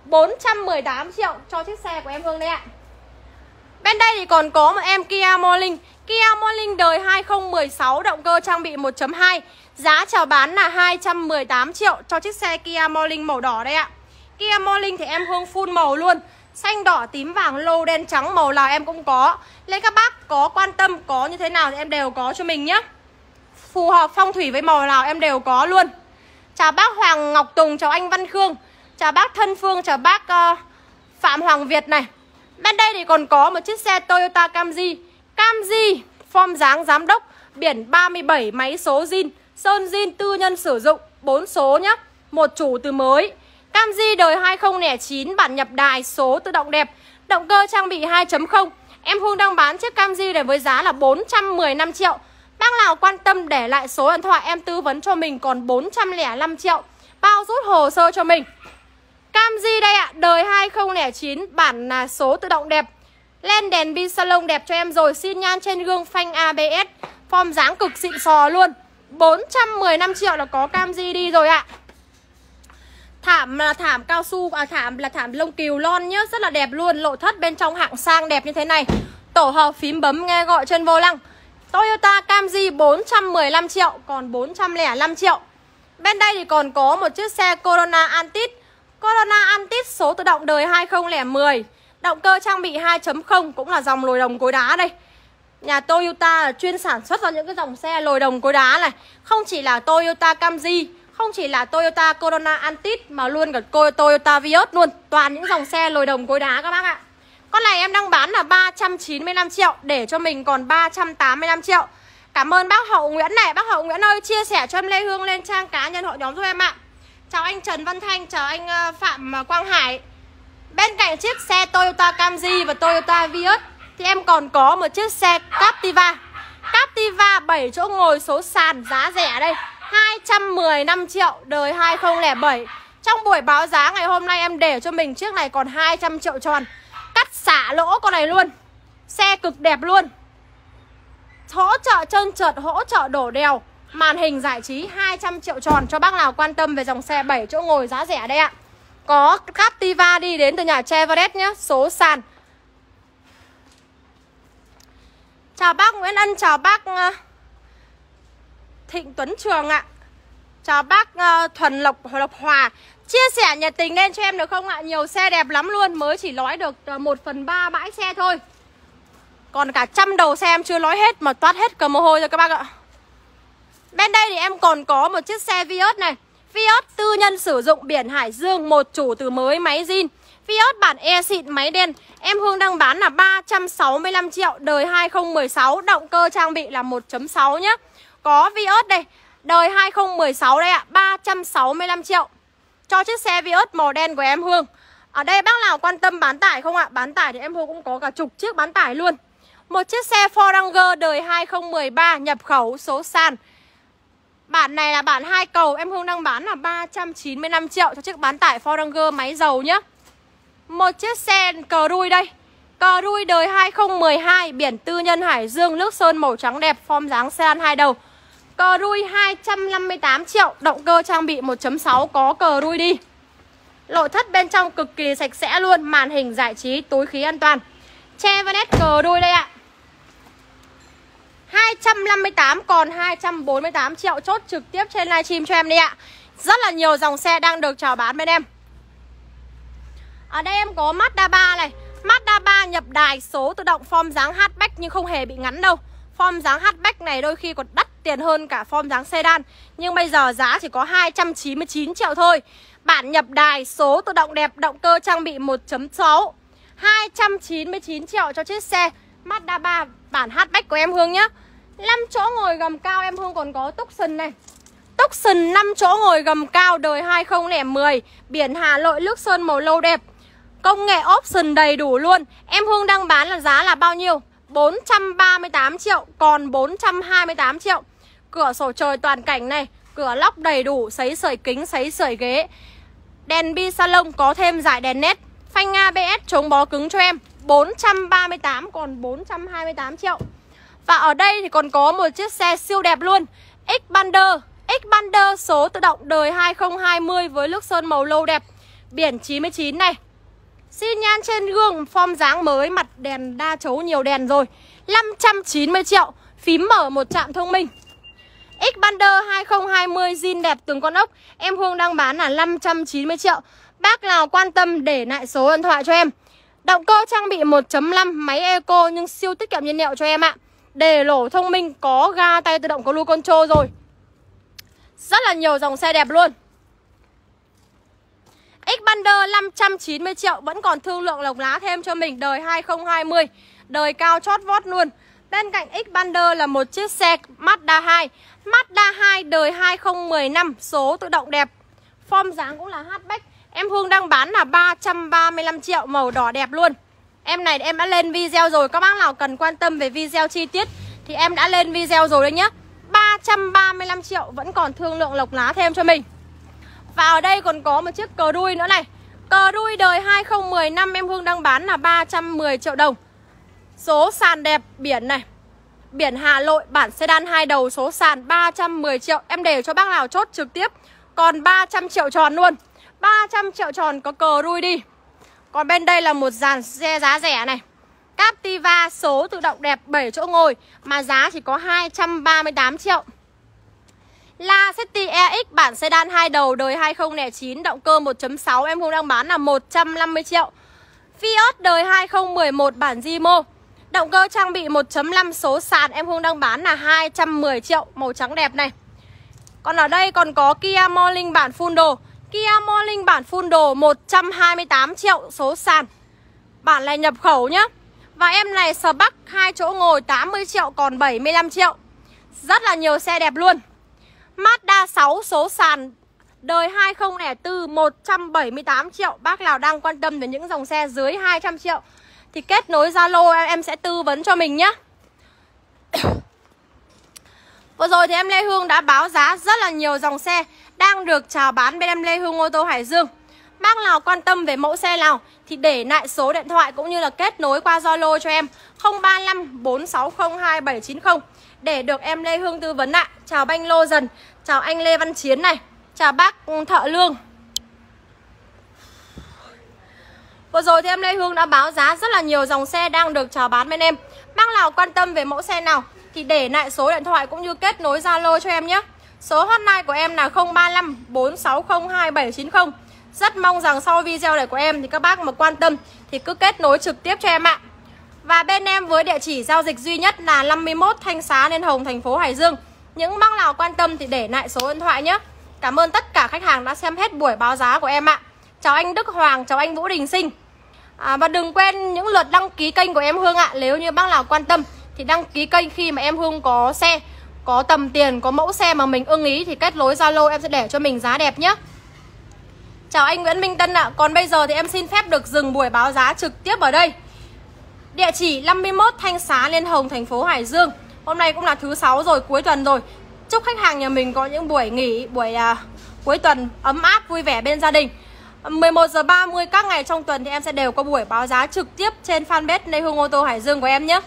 418 triệu cho chiếc xe của em Hương đấy ạ. Bên đây thì còn có một em Kia Morning. Kia Morning đời 2016 động cơ trang bị 1.2 Giá chào bán là 218 triệu cho chiếc xe Kia Morning màu đỏ đây ạ. Kia Morning thì em Hương full màu luôn. Xanh, đỏ, tím, vàng, lô, đen, trắng Màu nào em cũng có. Nên các bác có quan tâm có như thế nào thì em đều có cho mình nhé Phù hợp phong thủy với màu nào em đều có luôn. Chào bác Hoàng Ngọc Tùng, chào anh Văn Khương. Chào bác Thân Phương, chào bác uh, Phạm Hoàng Việt này. Bên đây thì còn có một chiếc xe Toyota Camry. Camry, form dáng giám đốc Biển 37, máy số zin Sơn zin tư nhân sử dụng 4 số nhá Một chủ từ mới. Camry đời 2009 bản nhập đài số tự động đẹp Động cơ trang bị 2.0 Em Hương đang bán chiếc Camry này với giá là 415 triệu. Bác nào quan tâm để lại số điện thoại em tư vấn cho mình còn 405 triệu. Bao rút hồ sơ cho mình. Camry đây ạ, đời 2009 bản là số tự động đẹp. Lên đèn bi salon đẹp cho em rồi Xin nhan trên gương phanh ABS Form dáng cực xịn sò luôn. 415 triệu là có Camry đi rồi ạ. Thảm là thảm cao su à, Thảm là thảm lông cừu lon nhá. Rất là đẹp luôn. Lộ thất bên trong hạng sang đẹp như thế này. Tổ hợp phím bấm nghe gọi trên vô lăng. Toyota Camry 415 triệu Còn 405 triệu. Bên đây thì còn có một chiếc xe Corona Antis Corona Antis số tự động đời 2010 Động cơ trang bị 2.0 Cũng là dòng lồi đồng cối đá đây. Nhà Toyota chuyên sản xuất ra những cái dòng xe lồi đồng cối đá này. Không chỉ là Toyota Camry, Không chỉ là Toyota Corona Antis Mà luôn cả Toyota Vios luôn. Toàn những dòng xe lồi đồng cối đá các bác ạ. Con này em đang bán là 395 triệu, Để cho mình còn 385 triệu. Cảm ơn bác Hậu Nguyễn này. Bác Hậu Nguyễn ơi, chia sẻ cho em Lê Hương lên trang cá nhân hội nhóm giúp em ạ. Chào anh Trần Văn Thanh, chào anh ờ, Phạm ờ, Quang Hải. Bên cạnh chiếc xe Toyota Camry và Toyota Vios Thì em còn có một chiếc xe Captiva. Captiva 7 chỗ ngồi số sàn giá rẻ đây 215 triệu đời 2007 Trong buổi báo giá ngày hôm nay em để cho mình chiếc này còn 200 triệu tròn. Cắt xả lỗ con này luôn. Xe cực đẹp luôn. Hỗ trợ trơn trượt, hỗ trợ đổ đèo. Màn hình giải trí 200 triệu tròn cho bác nào quan tâm về dòng xe 7 chỗ ngồi giá rẻ đây ạ. Có Captiva đi đến từ nhà Chevrolet nhé Số sàn. Chào bác Nguyễn Ân, chào bác ờ, Thịnh Tuấn Trường ạ. Chào bác ờ, Thuần Lộc Lộc Hòa. Chia sẻ nhiệt tình lên cho em được không ạ? Nhiều xe đẹp lắm luôn Mới chỉ nói được ờ, 1 phần 3 bãi xe thôi. Còn cả trăm đầu xe em chưa nói hết Mà toát hết cầm mồ hôi rồi các bác ạ. Bên đây thì em còn có một chiếc xe Vios này. Vios tư nhân sử dụng biển Hải Dương Một chủ từ mới máy zin. Vios bản E xịn máy đen. Em Hương đang bán là 365 triệu Đời 2016 Động cơ trang bị là 1.6 nhá. Có Vios đây Đời 2016 đây ạ, 365 triệu. Cho chiếc xe Vios màu đen của em Hương. Ở đây bác nào quan tâm bán tải không ạ? Bán tải thì em Hương cũng có cả chục chiếc bán tải luôn. Một chiếc xe Ford Ranger đời 2013 nhập khẩu số sàn. Bản này là bản hai cầu, Em Hương đang bán là 395 triệu cho chiếc bán tải Ford Ranger máy dầu nhá. Một chiếc xe cờ rui đây. Cờ rui đời 2012 Biển tư nhân Hải Dương, Nước sơn màu trắng đẹp, Form dáng sedan hai đầu. Cờ rui 258 triệu, Động cơ trang bị 1.6 có cờ rui đi. Nội thất bên trong cực kỳ sạch sẽ luôn, Màn hình giải trí, túi khí an toàn. Che vanet cờ rui đây ạ. 258 còn 248 triệu chốt trực tiếp trên livestream cho em đi ạ. Rất là nhiều dòng xe đang được chào bán bên em. Ở đây em có Mazda 3 này. Mazda 3 nhập đài số tự động form dáng hatchback nhưng không hề bị ngắn đâu. Form dáng hatchback này đôi khi còn đắt tiền hơn cả form dáng sedan. Nhưng bây giờ giá chỉ có 299 triệu thôi. Bản nhập đài số tự động đẹp, động cơ trang bị 1.6 299 triệu cho chiếc xe Mazda 3 bản hatchback của em Hương nhá. 5 chỗ ngồi gầm cao em Hương còn có Tucson này. Tucson 5 chỗ ngồi gầm cao đời 2010 Biển Hà Nội nước sơn màu lâu đẹp. Công nghệ option đầy đủ luôn. Em Hương đang bán là giá là bao nhiêu? 438 triệu Còn 428 triệu. Cửa sổ trời toàn cảnh này Cửa lóc đầy đủ Sấy sợi kính, sấy sợi ghế. Đèn bi salon có thêm dải đèn nét. Phanh ABS chống bó cứng cho em. 438 còn 428 triệu. Và ở đây thì còn có một chiếc xe siêu đẹp luôn. Xpander Xpander số tự động đời 2020 với nước sơn màu lâu đẹp. Biển 99 này. Xin nhan trên gương form dáng mới, Mặt đèn đa chấu nhiều đèn rồi. 590 triệu. Phím mở một trạm thông minh. Xpander 2020 zin đẹp từng con ốc. Em Hương đang bán là 590 triệu. Bác nào quan tâm để lại số điện thoại cho em. Động cơ trang bị 1.5 Máy eco nhưng siêu tiết kiệm nhiên liệu cho em ạ. Đề lỗ thông minh, Có ga tay tự động có lưu control rồi. Rất là nhiều dòng xe đẹp luôn. Xpander 590 triệu, Vẫn còn thương lượng lộc lá thêm cho mình. Đời 2020 Đời cao chót vót luôn. Bên cạnh Xpander là một chiếc xe Mazda 2 Mazda 2 đời 2015 Số tự động đẹp. Form dáng cũng là hatchback. Em Hương đang bán là 335 triệu, Màu đỏ đẹp luôn. Em này em đã lên video rồi, Các bác nào cần quan tâm về video chi tiết Thì em đã lên video rồi đấy nhá. 335 triệu Vẫn còn thương lượng lộc lá thêm cho mình. Và ở đây còn có một chiếc cờ đuôi nữa này. Cờ đuôi đời 2015 Em Hương đang bán là 310 triệu đồng. Số sàn đẹp biển này. Biển Hà Nội, bản sedan hai đầu số sàn 310 triệu. Em để cho bác nào chốt trực tiếp. Còn 300 triệu tròn luôn. 300 triệu tròn có cờ rui đi. Còn bên đây là một dàn xe giá rẻ này. Captiva số tự động đẹp 7 chỗ ngồi, Mà giá chỉ có 238 triệu. La City EX bản sedan hai đầu đời 2009 Động cơ 1.6 em Hương đang bán là 150 triệu. Fiat đời 2011 bản Zimo Động cơ trang bị 1.5 số sàn em Hương đang bán là 210 triệu, Màu trắng đẹp này. Còn ở đây còn có Kia Morning bản full đồ. Kia Morning bản full đồ 128 triệu số sàn. Bản này nhập khẩu nhá. Và em này sờ bắc hai chỗ ngồi 80 triệu, còn 75 triệu. Rất là nhiều xe đẹp luôn. Mazda 6 số sàn, Đời 2004 178 triệu. Bác nào đang quan tâm đến những dòng xe dưới 200 triệu? Thì kết nối Zalo em, em sẽ tư vấn cho mình nhé <coughs> Vừa rồi thì em Lê Hương đã báo giá rất là nhiều dòng xe đang được chào bán bên em Lê Hương ô tô Hải Dương. Bác nào quan tâm về mẫu xe nào thì để lại số điện thoại cũng như là kết nối qua Zalo cho em 035 460 2790 để được em Lê Hương tư vấn ạ. Chào Banh Lô Dần, chào anh Lê Văn Chiến này, chào bác Thợ Lương. Vừa rồi thì em Lê Hương đã báo giá rất là nhiều dòng xe đang được chào bán bên em. Bác nào quan tâm về mẫu xe nào thì để lại số điện thoại cũng như kết nối Zalo cho em nhé. Số hotline của em là 035 460 2790 Rất mong rằng sau video này của em thì các bác mà quan tâm thì cứ kết nối trực tiếp cho em ạ. Và bên em với địa chỉ giao dịch duy nhất là 51 Thanh Xá Liên Hồng, thành phố Hải Dương. Những bác nào quan tâm thì để lại số điện thoại nhé. Cảm ơn tất cả khách hàng đã xem hết buổi báo giá của em ạ. Chào anh Đức Hoàng, chào anh Vũ Đình Sinh à, Và đừng quên những lượt đăng ký kênh của em Hương ạ Nếu như bác nào quan tâm thì đăng ký kênh khi mà em Hương có xe có tầm tiền, có mẫu xe mà mình ưng ý thì kết nối Zalo em sẽ để cho mình giá đẹp nhé. Chào anh Nguyễn Minh Tân ạ. À. Còn bây giờ thì em xin phép được dừng buổi báo giá trực tiếp ở đây. Địa chỉ 51 Thanh Xá Liên Hồng, thành phố Hải Dương. Hôm nay cũng là thứ sáu rồi, cuối tuần rồi. Chúc khách hàng nhà mình có những buổi nghỉ, buổi à, cuối tuần ấm áp, vui vẻ bên gia đình. 11 giờ 30 các ngày trong tuần thì em sẽ đều có buổi báo giá trực tiếp trên fanpage Lê Hương ô tô Hải Dương của em nhé.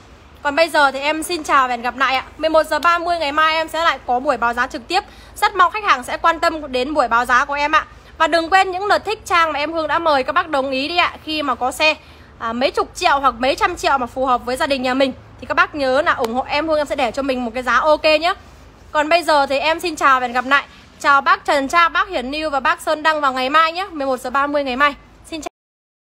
Còn bây giờ thì em xin chào và hẹn gặp lại ạ. 11 giờ 30 ngày mai em sẽ lại có buổi báo giá trực tiếp. Rất mong khách hàng sẽ quan tâm đến buổi báo giá của em ạ. Và đừng quên những lượt thích trang mà em Hương đã mời các bác đồng ý đi ạ. Khi mà có xe à, mấy chục triệu hoặc mấy trăm triệu mà phù hợp với gia đình nhà mình thì các bác nhớ là ủng hộ em Hương em sẽ để cho mình một cái giá ok nhé. Còn bây giờ thì em xin chào và hẹn gặp lại. Chào bác Trần Tra, bác Hiển Niu và bác Sơn Đăng vào ngày mai nhé 11 giờ 30 ngày mai.